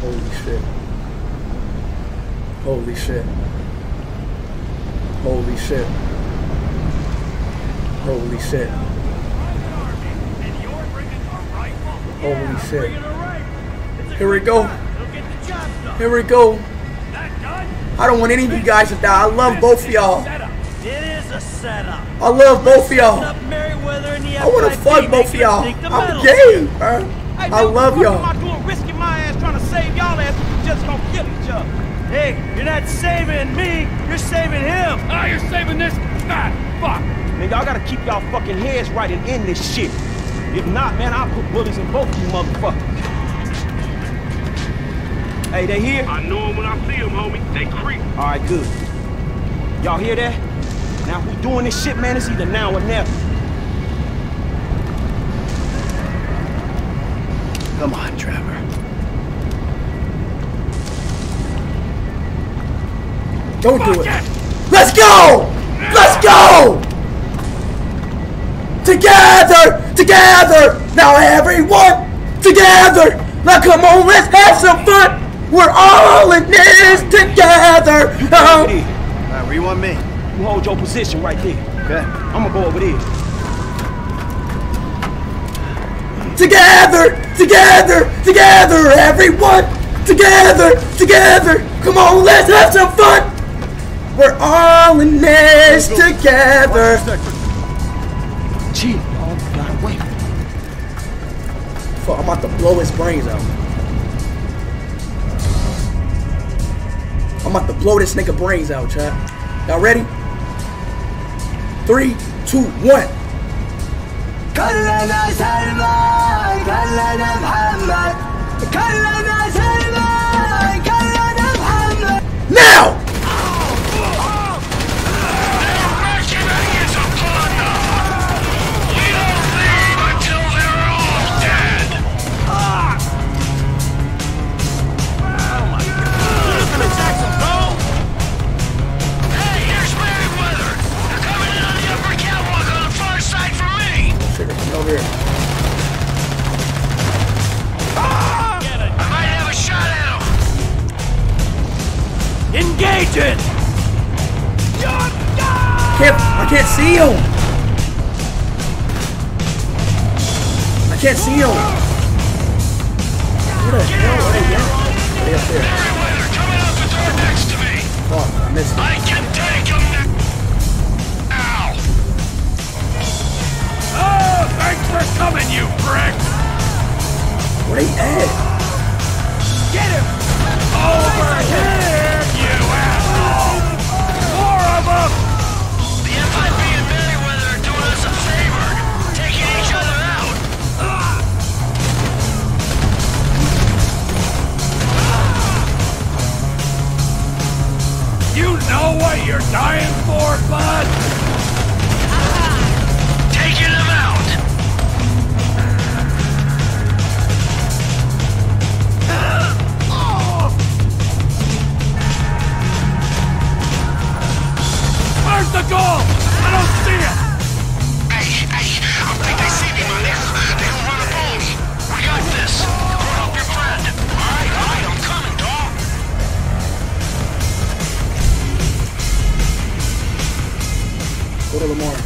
Holy shit. Holy shit. Holy shit. Holy shit. Holy shit. Here we go. Here we go. I don't want any of you guys to die. I love both of y'all. It is a setup. I love both of y'all. Up Merryweather and the I want to fuck both of y'all. us dig the I'm gay, man. Hey, I love what the fuck y'all. am I doing risking my ass trying to save y'all ass if we just gonna kill each other? Hey, you're not saving me. You're saving him. Ah, you're saving this. Ah, fuck. Man, y'all gotta keep y'all fucking heads right and end this shit. If not, man, I'll put bullies in both of you motherfuckers. Hey, they here? I know him when I see him, homie. They creep. All right, good. Y'all hear that? Now, if we doing this shit, man, it's either now or never. Come on, Trevor. Don't do it. Let's go! Let's go! Together! Together! Now everyone! Together! Now come on, let's have some fun! We're all in this together! Uh-huh. Oh. Alright, where you want me? You hold your position right there. Okay. I'm gonna go over there. Together! Together! Together! Everyone! Together! Together! Come on, let's have some fun! We're all in this together! Chill, dog. Gotta wait. Fuck, I'm about to blow his brains out. I'm about to blow this nigga brains out, chat. Y'all ready? Three, two, one. كلنا سلمان كلنا محمد كلنا سلمان كلنا محمد Now! I can't see him! I can't see him! Where the hell are? Are they up there? Fuck, I missed it. I can take him now. Oh, thanks for coming, you prick! Where they at? Get him! Over here, You know what you're dying for, bud? Taking them out. The goal? Lamar.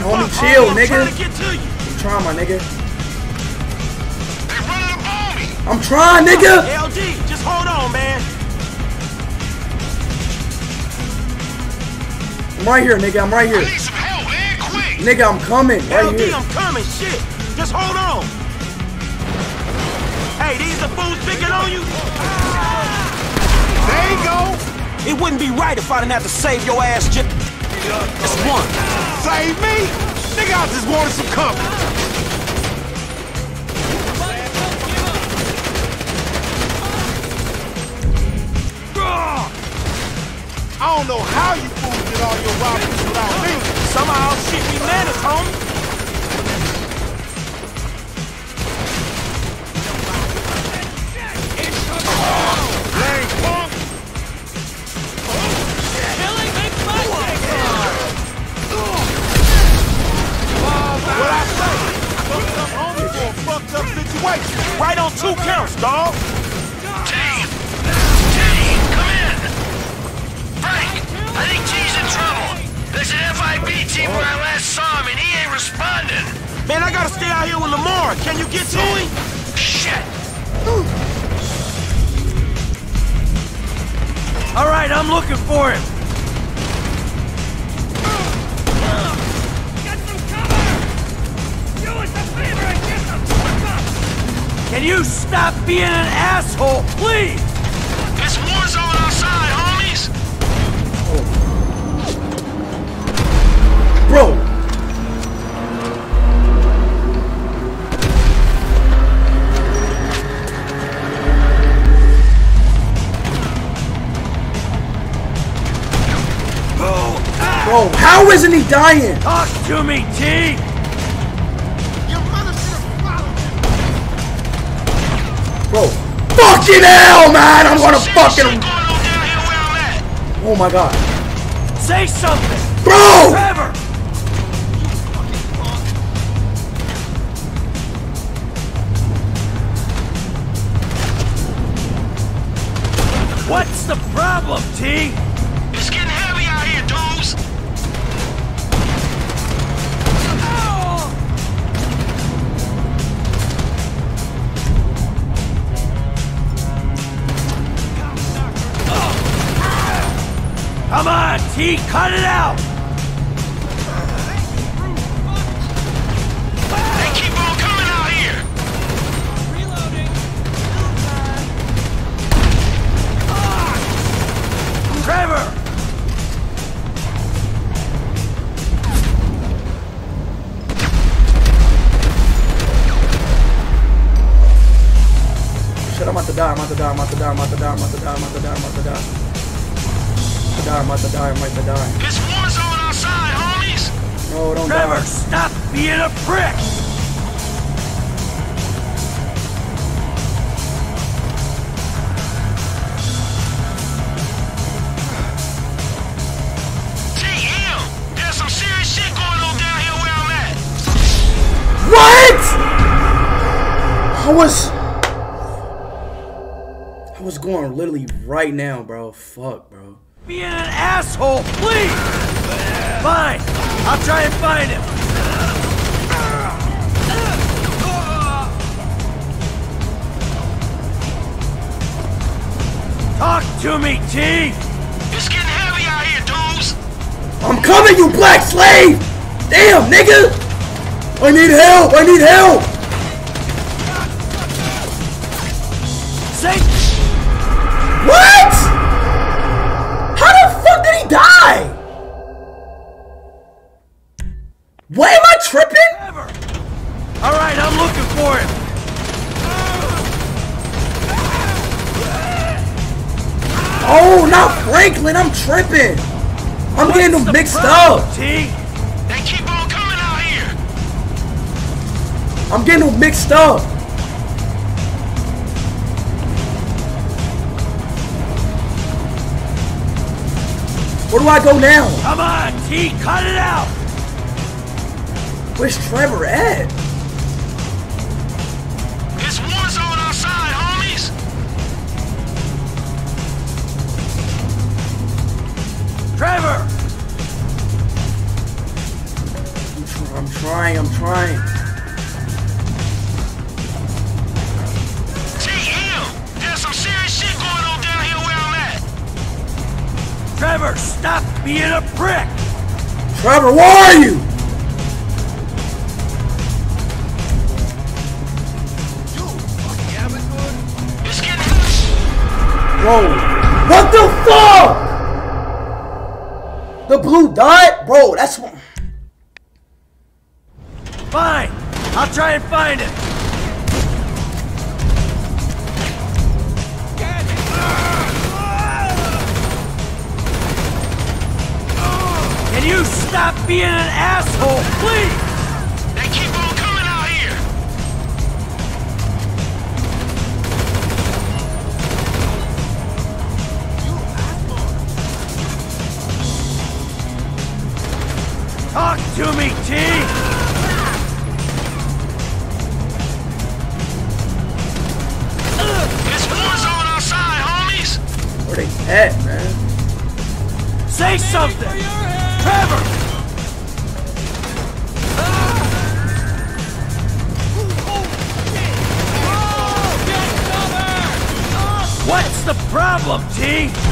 Coming, homie. Fuck, Chill, homie, nigga. trying to get to you. I'm trying, my nigga. They're running up on me. I'm trying, nigga. LG, just hold on, man. I'm right here, nigga. I'm right here. I need some help. Nigga, I'm coming. Right here. I'm coming. Shit. Just hold on. Hey, these the fools picking on you? There you go. It wouldn't be right if I didn't have to save your ass just... Just one. Save me? Nigga, I just wanted some company. Ah! I don't know how you fools did all your robberies without me. Somehow shit we managed, homie. Isn't he dying? Talk to me, T! Bro, fucking hell, man! I'm gonna fucking. Oh my god. Say something! Bro! Cut it out! Fuck, bro. Being an asshole, please! Fine, I'll try and find him. Talk to me, T! It's getting heavy out here, dudes! I'm coming, you black slave! Damn, nigga! I need help! I need help! Say, What? How the fuck did he die? What am I tripping? all right, I'm looking for him. Oh, not Franklin! I'm tripping! I'm getting them mixed Problem, up! T! They keep on coming out here! I'm getting them mixed up! Where do I go now? Come on, T, cut it out! Where's Trevor at? It's war zone outside, homies! Trevor! I'm, tr- I'm trying, I'm trying. Trevor, stop being a prick! Trevor, where are you? Bro, what the fuck? The blue dot? Bro, that's. Fine, I'll try and find him. You stop being an asshole, please? They keep on coming out here! Talk to me, T! It's war zone outside, homies! Where they at, man? Say something! What's the problem, T?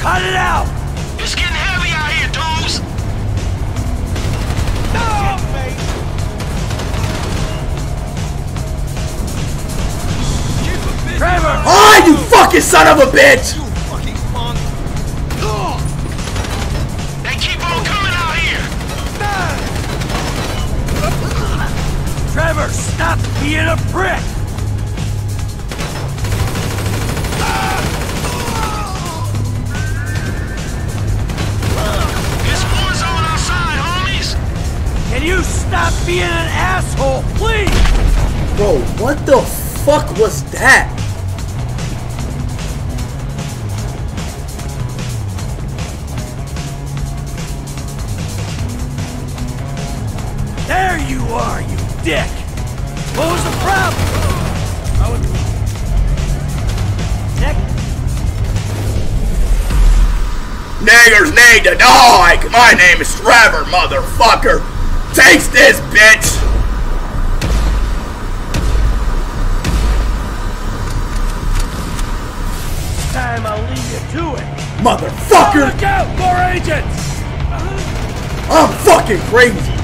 Cut it out! It's getting heavy out here, dudes! Trevor! Oh, you fucking son of a bitch! They keep on coming out here! Trevor, stop being a prick! Stop being an asshole, please? Bro, what the fuck was that? There you are, you dick! What was the problem? I was... Next. Niggers need to die! My name is Trevor, motherfucker! Taste this, bitch! Time I'll leave you to it. Motherfucker! Look out! More agents! I'm fucking crazy!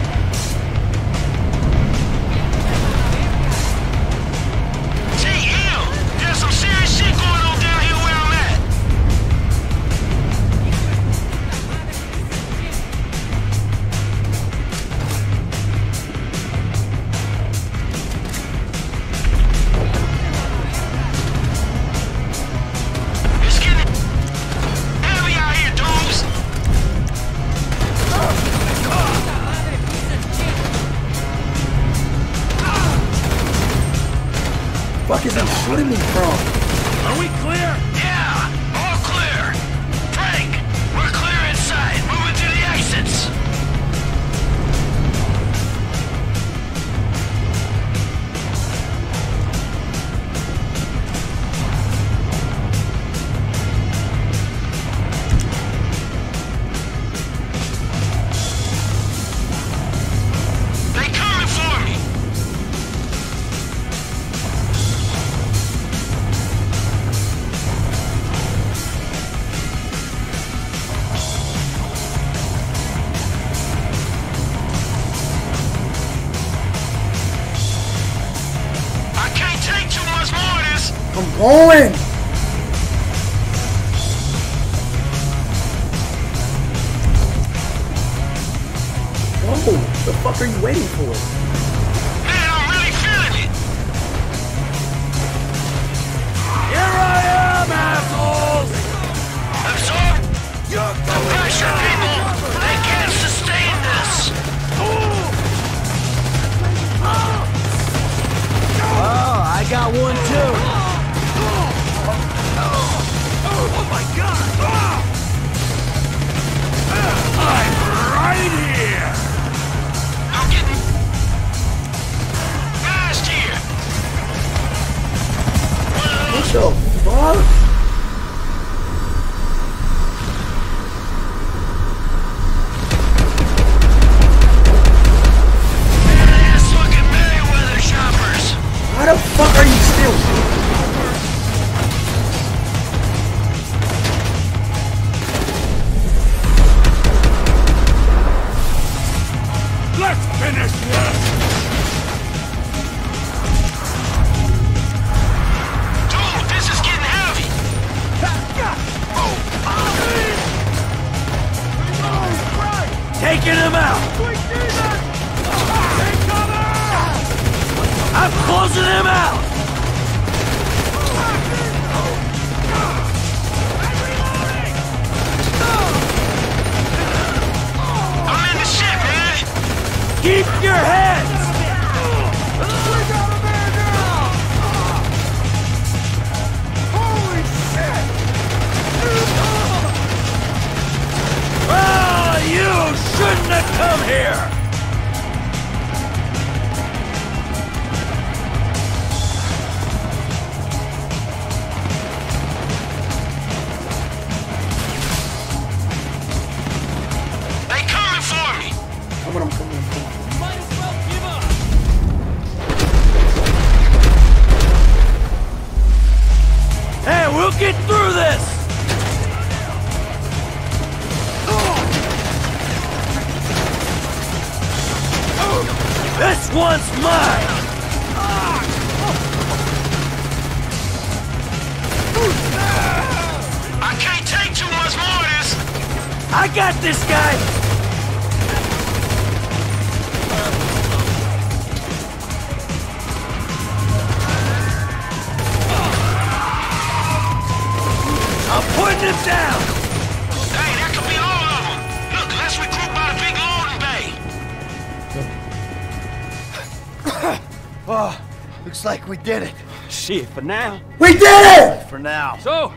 For now. We did it! For now. So,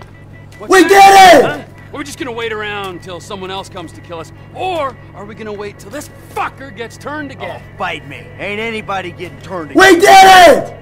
We next, did it! huh? Are we just gonna wait around till someone else comes to kill us? Or are we gonna wait till this fucker gets turned again? Oh, bite me. Ain't anybody getting turned again. We again. did it!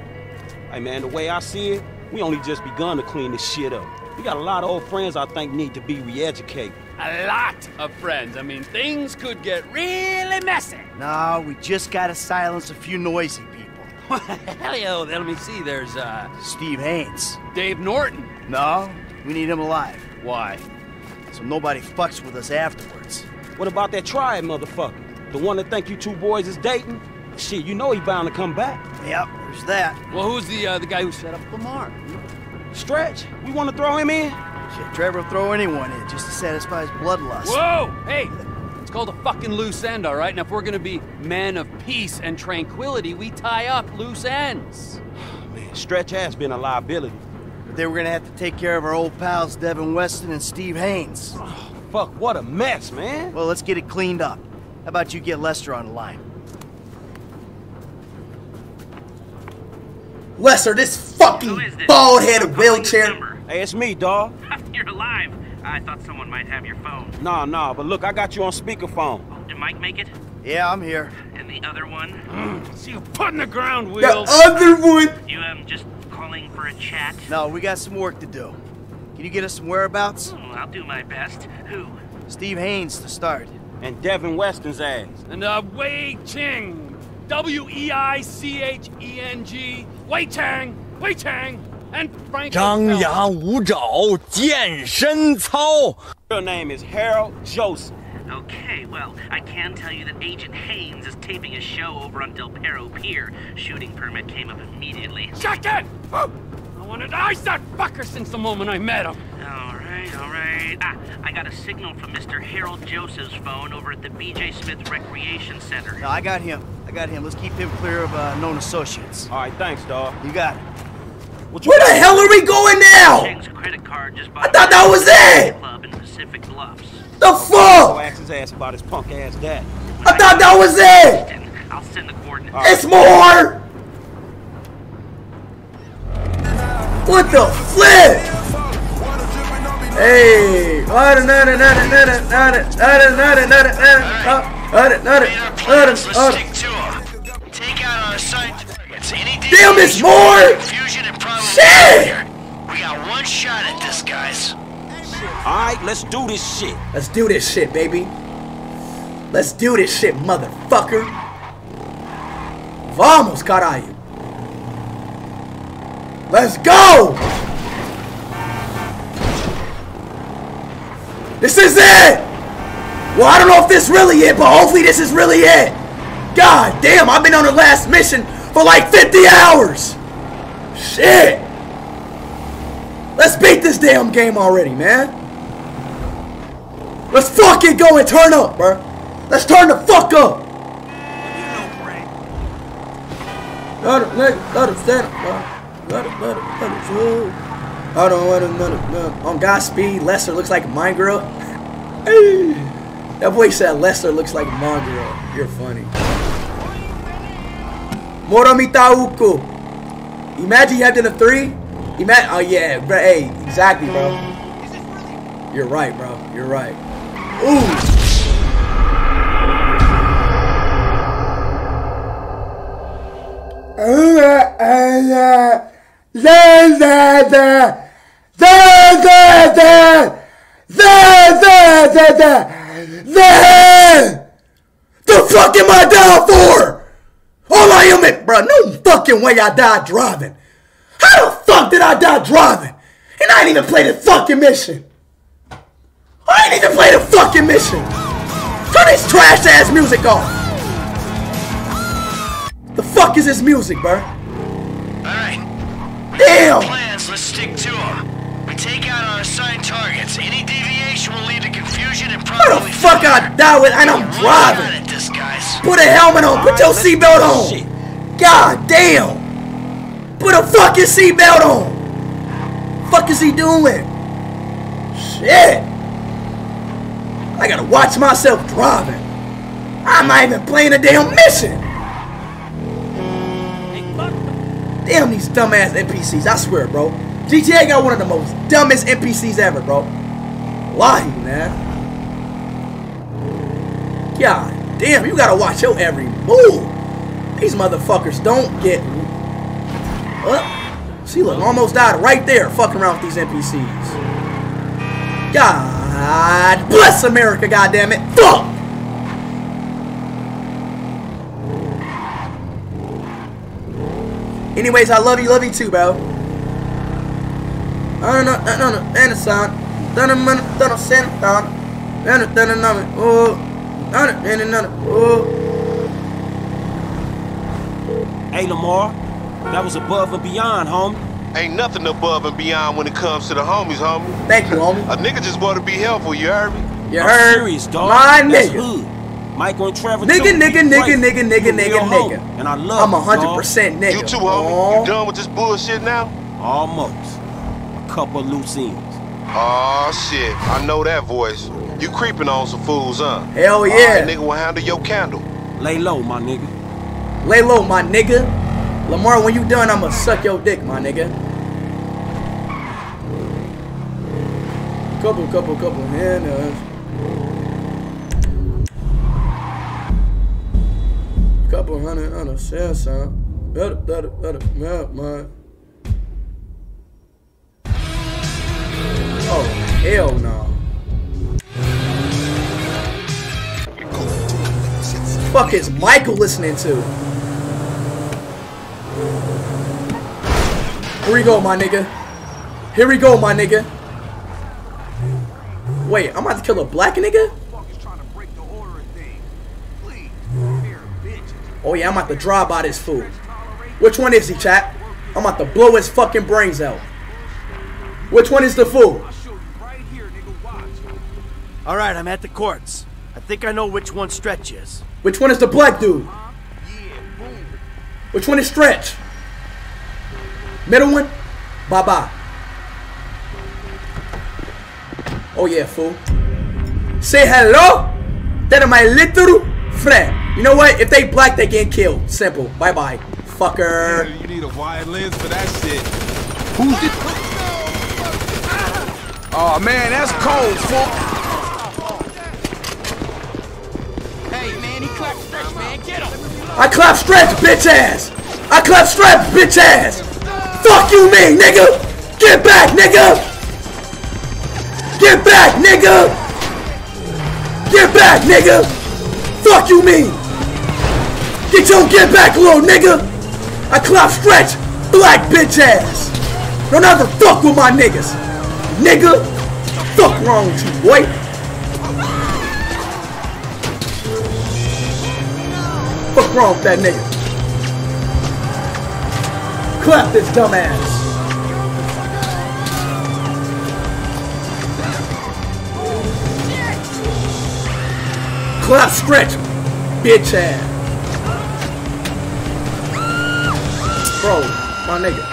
Hey man, the way I see it, we only just begun to clean this shit up. We got a lot of old friends I think need to be re-educated. A lot of friends. I mean, things could get really messy. No, we just gotta silence a few noisy people. Hell yeah, let me see. There's, uh, Steve Haynes. Dave Norton. No, we need him alive. Why? So nobody fucks with us afterwards. What about that triad motherfucker? The one that think you two boys is dating? Shit, you know he bound to come back. Yep, there's that. Well, who's the uh, the guy who set up Lamar? Stretch, we want to throw him in? Shit, Trevor will throw anyone in just to satisfy his bloodlust. Whoa! Hey, it's called a fucking loose end, all right? Now, if we're gonna be men of peace and tranquility, we tie up loose ends. Man, Stretch has been a liability. But they were gonna have to take care of our old pals Devin Weston and Steve Haynes. Fuck, what a mess, man. Well, let's get it cleaned up. How about you get Lester on the line? Lester, this fucking bald headed wheelchair. Hey, it's me, dawg. You're alive. I thought someone might have your phone. Nah, nah, but look, I got you on speakerphone. Did Mike make it? Yeah, I'm here. And the other one? See you put in the ground, The Wheels. other one. You um just calling for a chat? No, we got some work to do. Can you get us some whereabouts? Hmm, I'll do my best. Who? Steve Haynes to start. And Devin Weston's ass. And uh, Wei Cheng. W E I C H E N G. Wei Chang. Wei Chang. And Frank. 张牙舞爪，健身操。 Real name is Harold Joseph. Okay, well, I can tell you that Agent Haynes is taping a show over on Del Perro Pier. Shooting permit came up immediately. Shut it! Oh, I wanted to ice that fucker since the moment I met him. All right, all right. Ah, I got a signal from Mr. Harold Joseph's phone over at the B.J. Smith Recreation Center. No, I got him. I got him. Let's keep him clear of uh, known associates. All right, thanks, dawg. You got it. Where the hell are we going now? Credit card just I thought that was it. club in Pacific Bluffs. The Go fuck? ask his ass about his punk ass dad. I thought that was it. I'll send the coordinates. It's more. What the flip? Hey. Let's stick to 'em. Take out our site. It's any Damn, it's more. confusion and problem Shit. We got one shot at this, guys. All right, let's do this shit. Let's do this shit, baby. Let's do this shit, motherfucker. Vamos, caralho. Let's go. This is it. Well, I don't know if this really it, but hopefully this is really it. God damn, I've been on the last mission for like 50 hours. Shit. Let's beat this damn game already, man. Let's fucking go and turn up, bro. Let's turn the fuck up. Let it, let it, let it stand up, bro. Let it, let it, let it go. I don't want. On Godspeed, Lester looks like my girl. That boy said Lester looks like my girl. You're funny. Moromitauku. Imagine you done a three. Imagine, oh yeah, bro. Hey, exactly, bro. You're right, bro. You're right. Ooh. The fuck am I down for? All I am it, bro. No fucking way I died driving. How the fuck did I die driving? And I ain't even played the fucking mission. I ain't even played the fucking mission. Turn this trash ass music off. The fuck is this music, bro? Alright. Damn! Plans, let's stick to them. We take out our assigned targets. Any deviation will lead to confusion and Where the probably fuck I die with and I'm driving? at this, guys. Put a helmet on. Put your seatbelt on. Shit. God damn. Put a fucking seatbelt on. Fuck is he doing? Shit. I gotta watch myself driving. I'm not even playing a damn mission. Damn these dumbass NPCs, I swear, bro. GTA got one of the most dumbest NPCs ever, bro. Lie, man. God damn, you gotta watch your every move. These motherfuckers don't get. Uh, see, look, almost died right there, fucking around with these NPCs. God bless America, goddammit. Fuck! Anyways, I love you, love you too, bro. I don't know, I don't know, and it's on. Done a minute, done a cent on. Done it, done another. Done it, and another. Hey, Lamar, that was above and beyond, homie. Ain't nothing above and beyond when it comes to the homies, homie. Thank you, homie. A nigga just want to be helpful, you heard me? You I'm heard? serious, dog. My That's nigga. hood. Michael and Trevor Nigga, nigga, nigga, fighting. nigga, nigga, nigga, nigga. And I love I'm 100% nigga. You too, homie. You done with this bullshit now? Almost. A couple loose ends. Aw, shit. I know that voice. You creeping on some fools, huh? Hell yeah. right, nigga will handle your candle. Lay low, my nigga. Lay low, my nigga. Lamar, when you done, I'ma suck your dick, my nigga. Couple, couple, couple handers. Couple hundred on a Samsung. Better, better, better, man, man. Hell no. Fuck is Michael listening to? Here we go, my nigga. Here we go, my nigga. Wait, I'm about to kill a black nigga? Oh yeah, I'm about to drive by this fool. Which one is he, chat? I'm about to blow his fucking brains out. Which one is the fool? All right, I'm at the courts. I think I know which one Stretch is. Which one is the black dude? Which one is Stretch? Middle one? Bye bye. Oh yeah, fool. Say hello to my little friend. You know what? If they black, they get killed. Simple. Bye bye. Fucker. You need a wide lens for that shit. Who did? Oh man, that's cold, fool. I clap stretch, bitch ass. I clap stretch, bitch ass. Fuck you, me, nigga. Get back, nigga. Get back, nigga. Get back, nigga. Fuck you, me. Get your get back, little nigga. I clap stretch, black bitch ass. Don't ever fuck with my niggas. Nigga, fuck wrong with you, boy. Fuck wrong with that nigga? Clap this dumbass. Clap stretch, bitch ass. Bro, my nigga.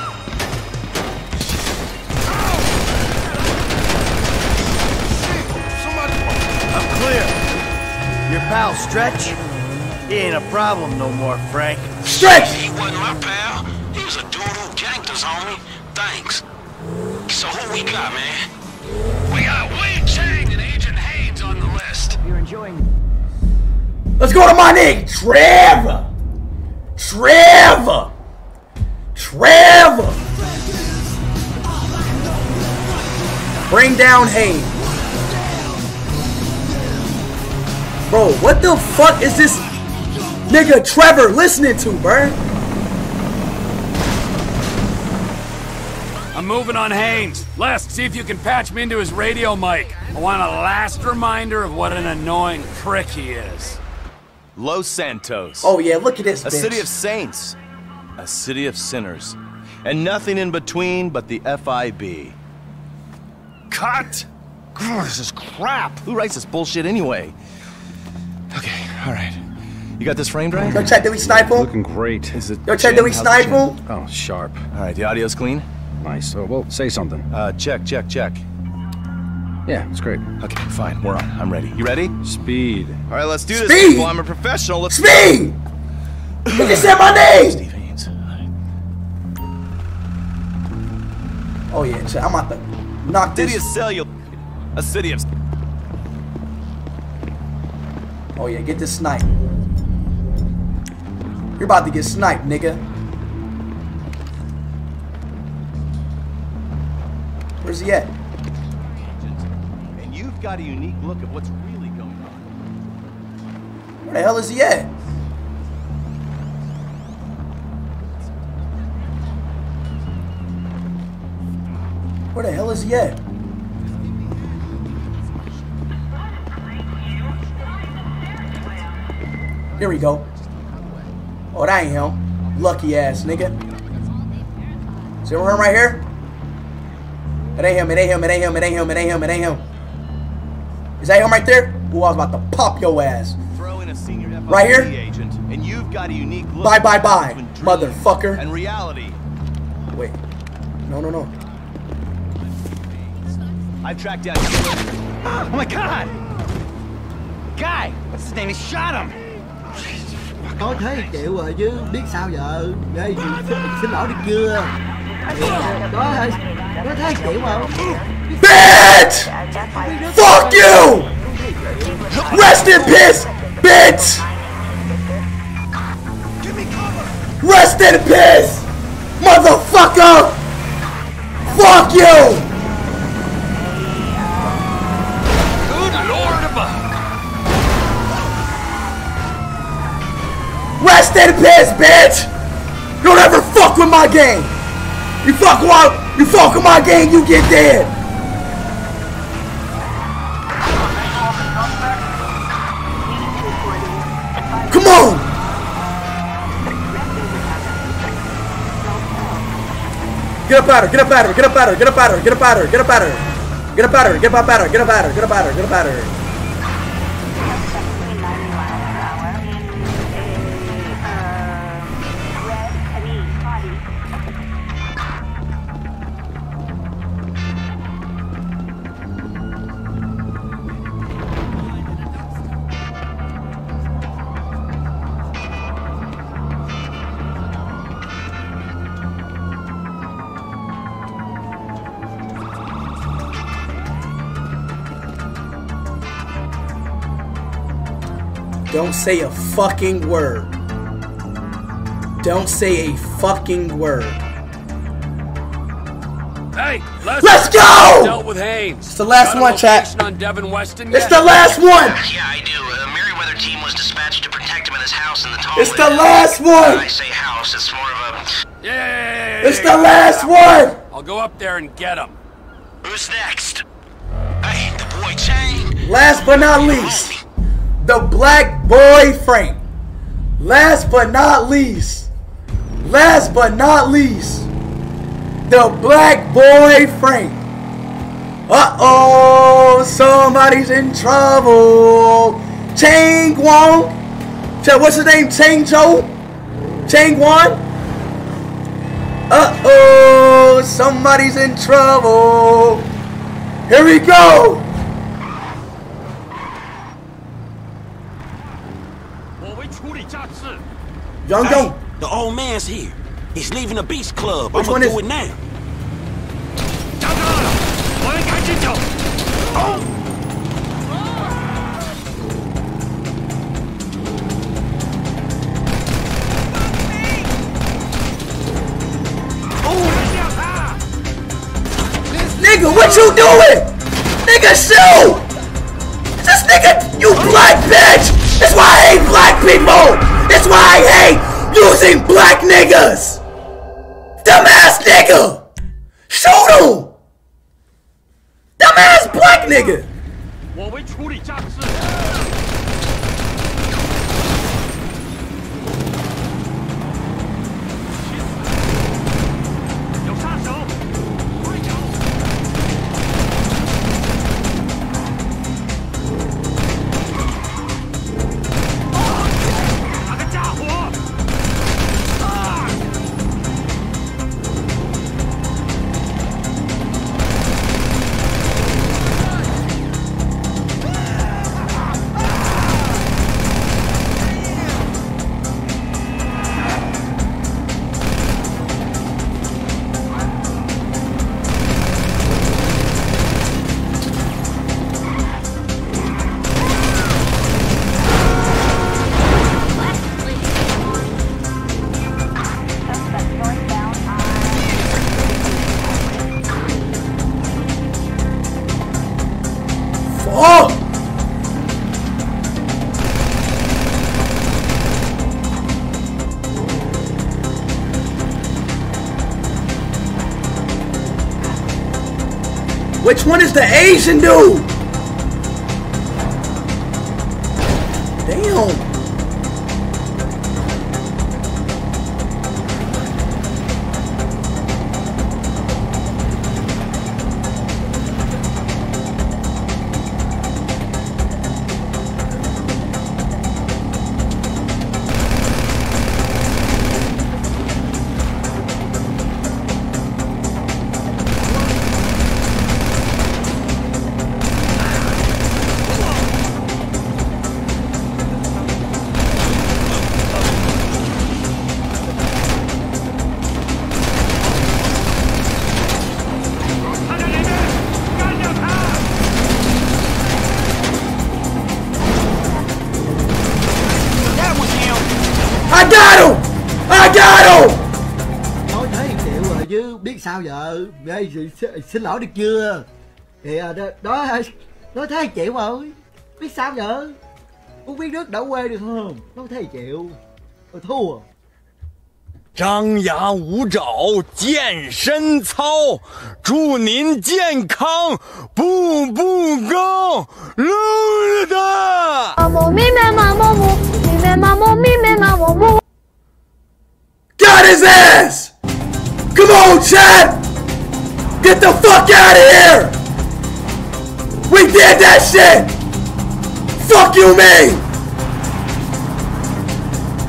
I'm clear. Your pal Stretch? He ain't a problem no more, Frank. Stretch! He wasn't my pal. He was a dude who ganked us, homie. Thanks. So who we got, man? We got Wei Chang and Agent Haynes on the list. You're enjoying. Let's go to my nigga, Trevor. Trevor. Trevor. Bring down Haynes. Bro, what the fuck is this nigga Trevor listening to, bruh? I'm moving on Haynes. Les, see if you can patch me into his radio mic. I want a last reminder of what an annoying prick he is. Los Santos. Oh yeah, look at this A bitch. city of saints. A city of sinners. And nothing in between but the FIB. Cut! Grr, this is crap. Who writes this bullshit anyway? Okay, all right. You got this framed right? Yo, check, did we snipe him? Looking great. Is it Yo, check, chin? did we snipe him? Oh, sharp. All right, the audio's clean? Nice. Oh, well, say something. Uh, check, check, check. Yeah, it's great. Okay, fine, we're on. I'm ready. You ready? Speed. All right, let's do this. Speed! people. I'm a professional. Let's Speed! You just said my name! Steve Haynes. Oh yeah, check, I'm about to knock City of this. cellular. A city of. Oh yeah, get this snipe. You're about to get sniped, nigga. Where's he at? And you've got a unique look at what's really going on. Where the hell is he at? Where the hell is he at? Here we go. Oh, that ain't him. Lucky ass nigga. See him right here? It ain't him, it ain't him, it ain't him, it ain't him, it ain't him, it ain't him. Is that him right there? Ooh, I was about to pop your ass. Throw in a senior Right here? agent, and you've got a unique look. Bye, bye, bye, motherfucker. And reality. Wait. No, no, no. I've tracked down. Oh my God! Guy, what's his name? He shot him. Có thế chịu rồi chứ biết sao giờ Đây xin, xin lỗi được chưa Có thế Có thế chịu không Bitch! Fuck you! Rest in peace, bitch! Rest in peace, motherfucker! Fuck you! In peace, bitch! Don't ever fuck with my game! You fuck with you fuck with my game, you get dead! Come on! Get up at her, get up at her, get up at her, get up at her, get up at her, get up at her. Get up at her, get up at her, get up at her, get up at her, get up at her. Don't say a fucking word. Don't say a fucking word. Hey, let's, Let's go! Dealt with Haynes. It's the last Got one, chat. on Devin Weston It's the last one! Yeah, I do. A Merryweather team was dispatched to protect him in his house in the tall It's the last one! I say house, it's more of a... Yeah. It's the last one! I'll go up there and get him. Who's next? I Hey, the boy Chang. Last but not least, the black boy Frank. Last but not least, last but not least, the black boy Frank. Uh oh, somebody's in trouble. Chang Wong. What's his name? Chang Cho? Chang Wan? Uh oh, somebody's in trouble. Here we go. Hey, Young. the old man's here. He's leaving the beach club. Which I'm gonna do it? now. Nigga, what you doing? Nigga, shoot! This nigga, you black bitch! That's why I hate black people! That's why I hate using black niggas! Dumbass nigga! Shoot him! Dumbass black nigga! Which one is the Asian dude? sao giờ đây xin, xin lỗi được chưa thì à, đó, đó nói thế chịu rồi biết sao giờ uống biết nước đổ quê được không nói thế chịu tôi thua 张牙舞爪，健身操，祝您健康，步步高，撸的。 Got his ass! Come on, Chad! Get the fuck out of here! We did that shit! Fuck you, me!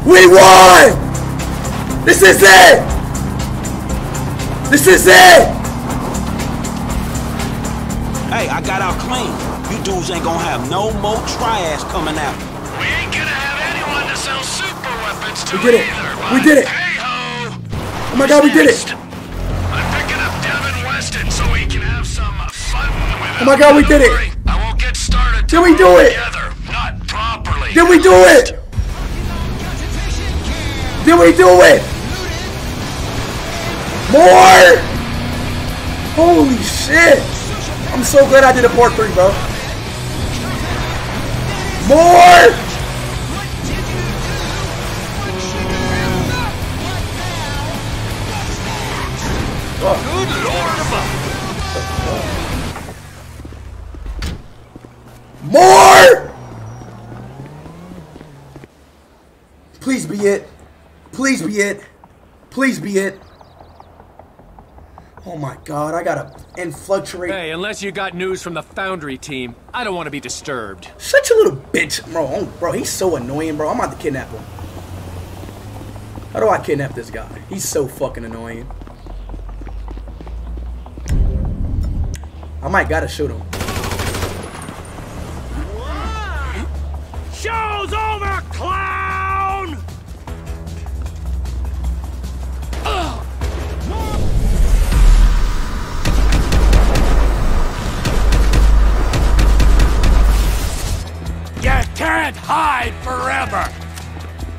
We won! This is it! This is it! Hey, I got out clean. You dudes ain't gonna have no more triads coming out. We ain't gonna have anyone to sell super weapons to We did it! either. We did it! Oh my god, we did it! I'm picking up Devin Weston so we can have some uh, fun with Oh my god, we did it! I won't get started Did we do it? together, not properly. Did we do it? Did we do it? More? Holy shit! I'm so glad I did a part three, bro. More? Good lord above. More? Please be it. Please be it. Please be it. Oh my god, I gotta influctuate. Hey, unless you got news from the Foundry team, I don't want to be disturbed. Such a little bitch. Bro, oh, bro, he's so annoying, bro. I'm about to kidnap him. How do I kidnap this guy? He's so fucking annoying. I might gotta shoot him. Show's over, clown! You can't hide forever!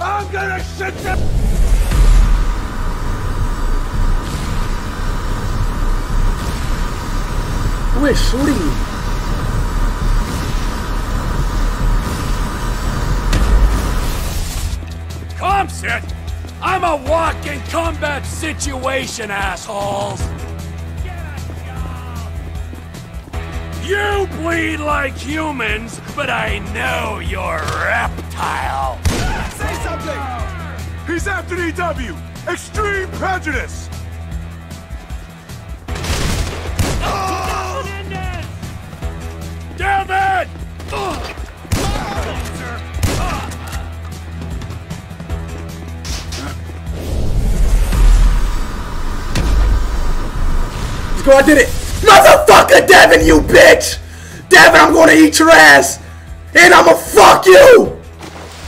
I'm gonna shoot you! Who is shooting me? Come sit! I'm a walking combat situation, assholes! You bleed like humans, but I know you're reptile! Say something! He's after EW! Extreme prejudice! Go, I did it. Motherfucker, Devin, you bitch! Devin, I'm gonna eat your ass! And I'ma fuck you!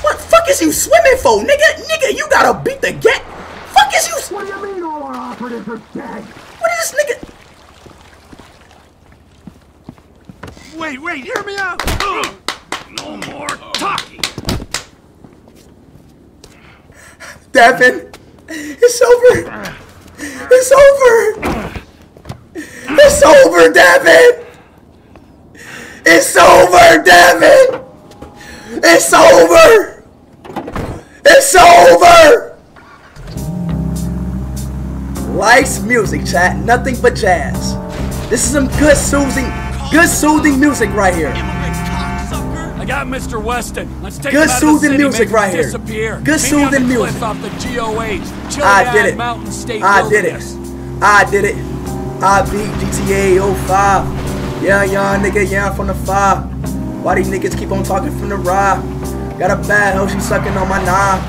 What the fuck is you swimming for, nigga? Nigga, you gotta beat the get. Fuck is you? What do you mean all our operatives are dead? What is this nigga? Wait, wait, hear me out! No more talking! Devin, it's over. It's over. It's over, Devin. It's over, Devin. It's over. It's over. Life's music, chat. Nothing but jazz. This is some good soothing, good soothing music right here. I got Mr. Weston. Let's take Good soothing of the city, music right here. disappear. Good Meet me on the soothing music. off the GOH. I did it. Mountain State I did it. I did it. I beat GTA 05. Yeah, young nigga, yeah, I'm from the five. Why these niggas keep on talking from the ride? Got a bad hoe, she sucking on my knob.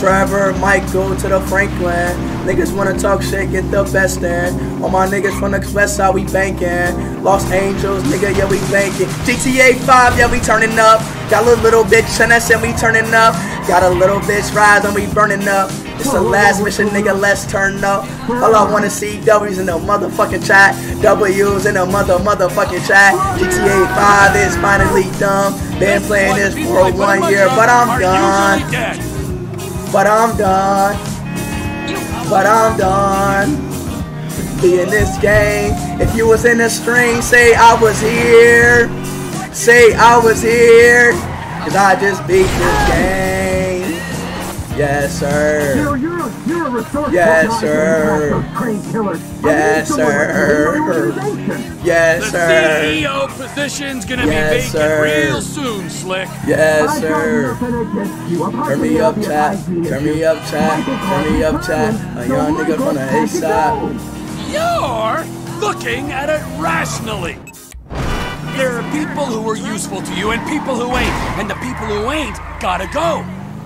Trevor, Mike, go to the Franklin. Niggas wanna talk shit, get the best in. All my niggas from the west side, we banking. Los Angeles, nigga, yeah, we banking. GTA 5, yeah, we turning up. Got a little, bitch, and that's it, we turning up. Got a little bitch rise and we burning up. It's the last mission, nigga, let's turn up. All I wanna see W's in the motherfucking chat. W's in the mother motherfucking chat. GTA 5 is finally done. Been playing this for one year, but I'm done. But I'm done. But I'm done. Be in this game. If you was in the string, say I was here. Say I was here. Cause I just beat this game. Yes, sir. You're, you're, a, you're a resourceful Yes, guy sir. to train killers. Yes, I need someone sir. in my organization. Yes, The sir. CEO position's gonna Yes, be vacant sir. real soon, Slick. Yes, I got sir. nothing against you, apart Turn from me the up, obvious chat. hygiene Turn me issue. up, chat. Turn me up, chat. A young nigga from the east side. You're looking at it rationally. There are people who are useful to you and people who ain't, and the people who ain't gotta go.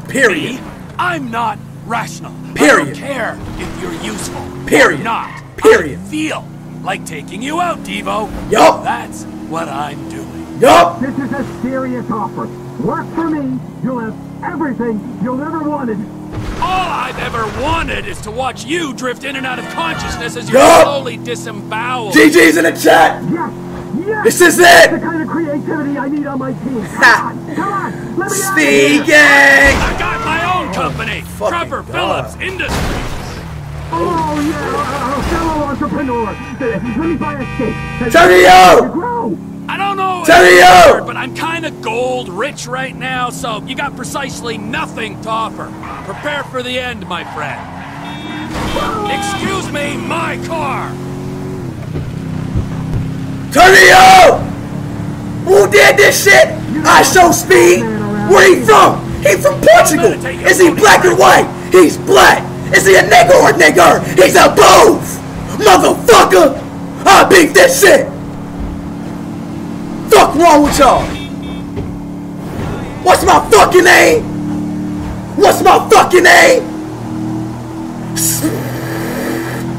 Period. Me, I'm not rational. I Period. don't care if you're useful. Period. Or not. Period. I feel like taking you out, Devo. Yup. That's what I'm doing. Yup. This is a serious offer. Work for me. You'll have everything you'll ever wanted. All I've ever wanted is to watch you drift in and out of consciousness as you're Yup. slowly disemboweled. GG's in the chat. Yes. Yes. This is it. The kind of creativity I need on my team. Come on. Come on. Let me out of gang. I got my own company, Trevor Phillips Industries. Oh, yeah, a fellow entrepreneur. Let me buy a steak. Turn. Grow. I don't know if Tell it's me a out. word, but I'm kind of gold rich right now, so you got precisely nothing to offer. Prepare for the end, my friend. Oh. Excuse me, my car. Turn it up! Who did this shit? IShowSpeed. Where he from? He from Portugal. Is he black or white? He's black. Is he a nigga or nigger? He's a both. Motherfucker! I beat this shit. Fuck wrong with y'all? What's my fucking name? What's my fucking name?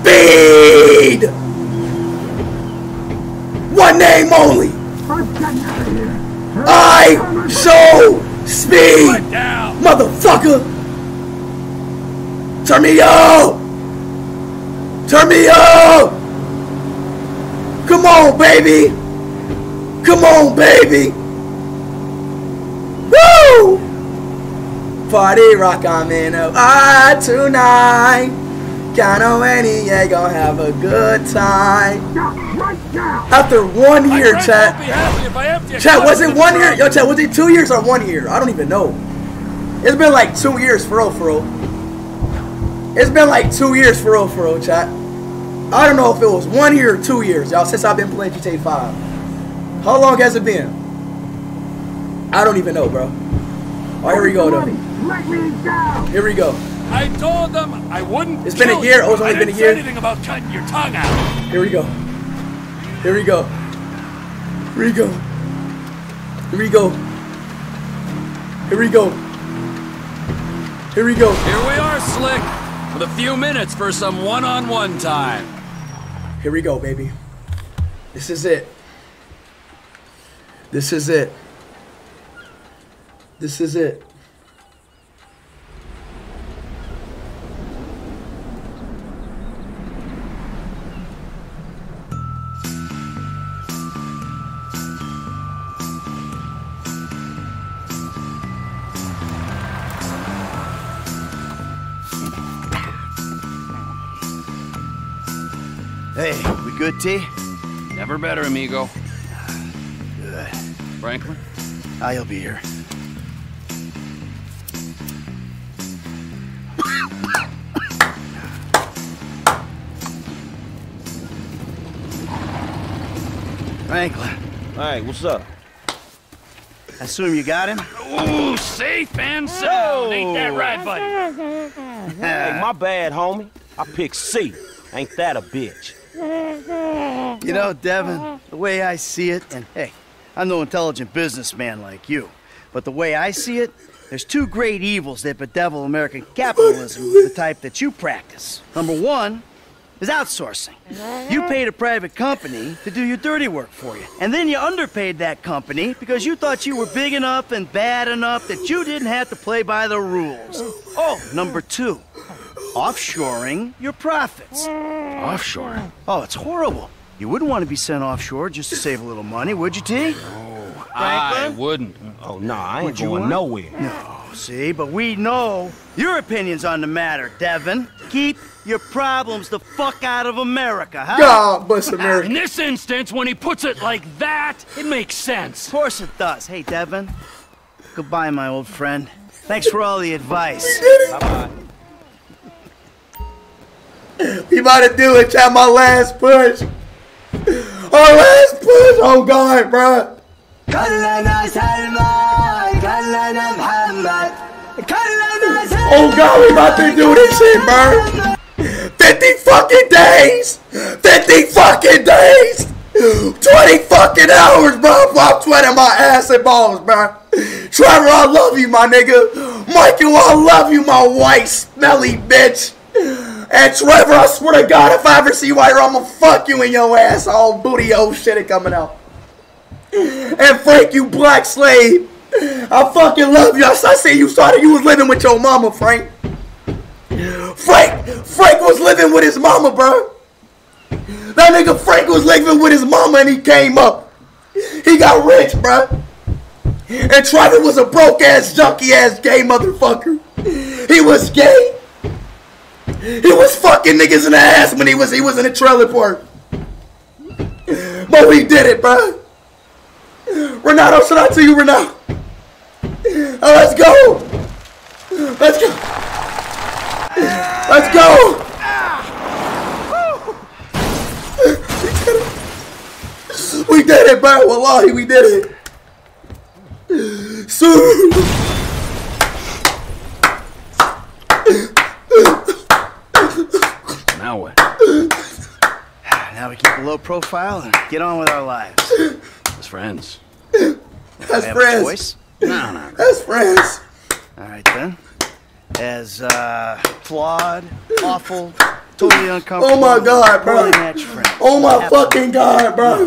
Speed! One name only. I show speed, motherfucker. Turn me up. Turn me up. Come on, baby. Come on, baby. Woo! Party rock, I'm in a eye tonight. Count on any, yeah, gonna have a good time. After one year, chat. won't be happy if I empty a Chat, was it one year? trunk. Yo, chat, was it two years or one year? I don't even know. It's been like two years for real, for real. It's been like two years for real, for real, chat. I don't know if it was one year or two years, y'all, since I've been playing GTA 5. How long has it been? I don't even know, bro. Oh, here we go, though. Let me down. Here we go. I told them I wouldn't. It's been a year. you. Oh, it's only been a year. Anything about cutting your tongue out. Here we go. Here we go. Here we go. Here we go. Here we go. Here we go. Here we are, Slick, with a few minutes for some one-on-one time. Here we go, baby. This is it. This is it. This is it. Good, T? Never better, amigo. Franklin? I'll be here. Franklin. Hey, what's up? I assume you got him? Ooh, safe and sound. Ain't that right, buddy? hey, my bad, homie. I picked C. Ain't that a bitch? You know, Devin, the way I see it, and hey, I'm no intelligent businessman like you, but the way I see it, there's two great evils that bedevil American capitalism, the type that you practice. Number one is outsourcing. You paid a private company to do your dirty work for you, and then you underpaid that company because you thought you were big enough and bad enough that you didn't have to play by the rules. Oh, number two, offshoring your profits. Offshore? Oh, it's horrible. You wouldn't want to be sent offshore just to save a little money, would you, T? Oh, I wouldn't. Oh, no, I ain't Would you going want? nowhere. No, see, but we know your opinions on the matter, Devin. Keep your problems the fuck out of America, huh? God bless America. In this instance, when he puts it like that, it makes sense. Of course it does. Hey, Devin. Goodbye, my old friend. Thanks for all the advice. Bye-bye. We about to do it, chat. My last push. Our last push. Oh God, bro. Oh God, we about to do this shit, bro. 50 fucking days. 50 fucking days. 20 fucking hours, bro. I'm sweating my ass and balls, bro. Trevor, I love you, my nigga. Michael, I love you, my white smelly bitch. And Trevor, I swear to God, if I ever see you out here, I'm gonna fuck you in your ass. All booty hole shit it coming out. And Frank, you black slave. I fucking love you. I, I see you started. You was living with your mama, Frank. Frank, Frank was living with his mama, bro. That nigga Frank was living with his mama and he came up. He got rich, bro. And Trevor was a broke ass, junky ass gay motherfucker. He was gay. He was fucking niggas in the ass when he was he was in a trailer park. But we did it, bro. Renato, should I to you, Renato? Uh, let's go. Let's go. Let's go. We did it, bro. Wallahi, we did it. Soon. Now what? Now we keep a low profile and get on with our lives. As friends. As have a friends. choice? No, no. As friends. All right then. As uh, flawed, awful, totally uncomfortable. Oh my God, bro. poorly. Oh my fucking God, bro.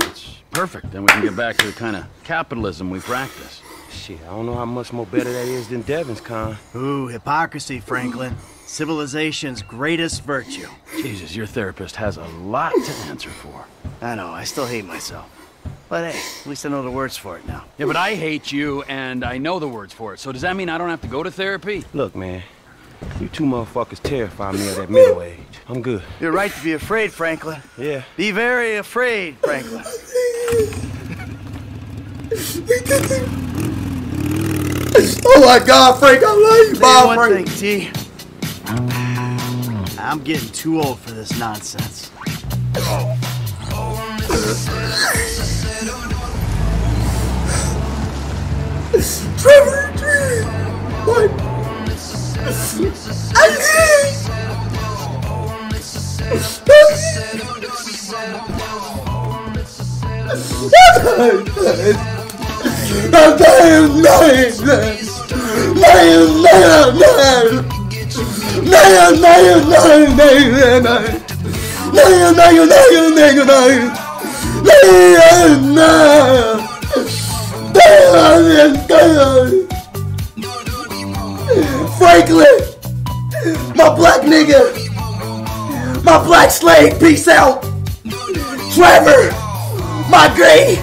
Perfect. Then we can get back to the kind of capitalism we practice. Shit, I don't know how much more better that is than Devin's con. Ooh, hypocrisy, Franklin. Civilization's greatest virtue. Jesus, your therapist has a lot to answer for. I know, I still hate myself. But hey, at least I know the words for it now. Yeah, but I hate you, and I know the words for it. So does that mean I don't have to go to therapy? Look, man, you two motherfuckers terrify me of that middle age. I'm good. You're right to be afraid, Franklin. Yeah. Be very afraid, Franklin. Oh my God, Frank, I love you, Tell you Bob, one Frank. thing, T. I'm getting too old for this nonsense. Trevor, Trevor. What? I did. I'm dying, dying, dying. Dying, dying, dying. Dying, dying, dying, dying, dying. Dying, dying, dying, dying, dying. Dying, dying. Dying, dying. Franklin, my black nigga, my black slave, peace out. Trevor, my gay,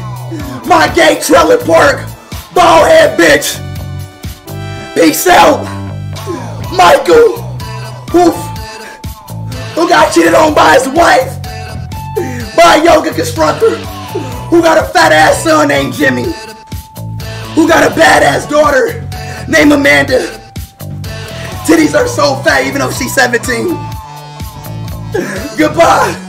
my gay trailer park, bald head bitch, peace out. Michael, who, who got cheated on by his wife, by a yoga instructor, who got a fat ass son named Jimmy, who got a badass daughter named Amanda. Titties are so fat even though she's 17. Goodbye.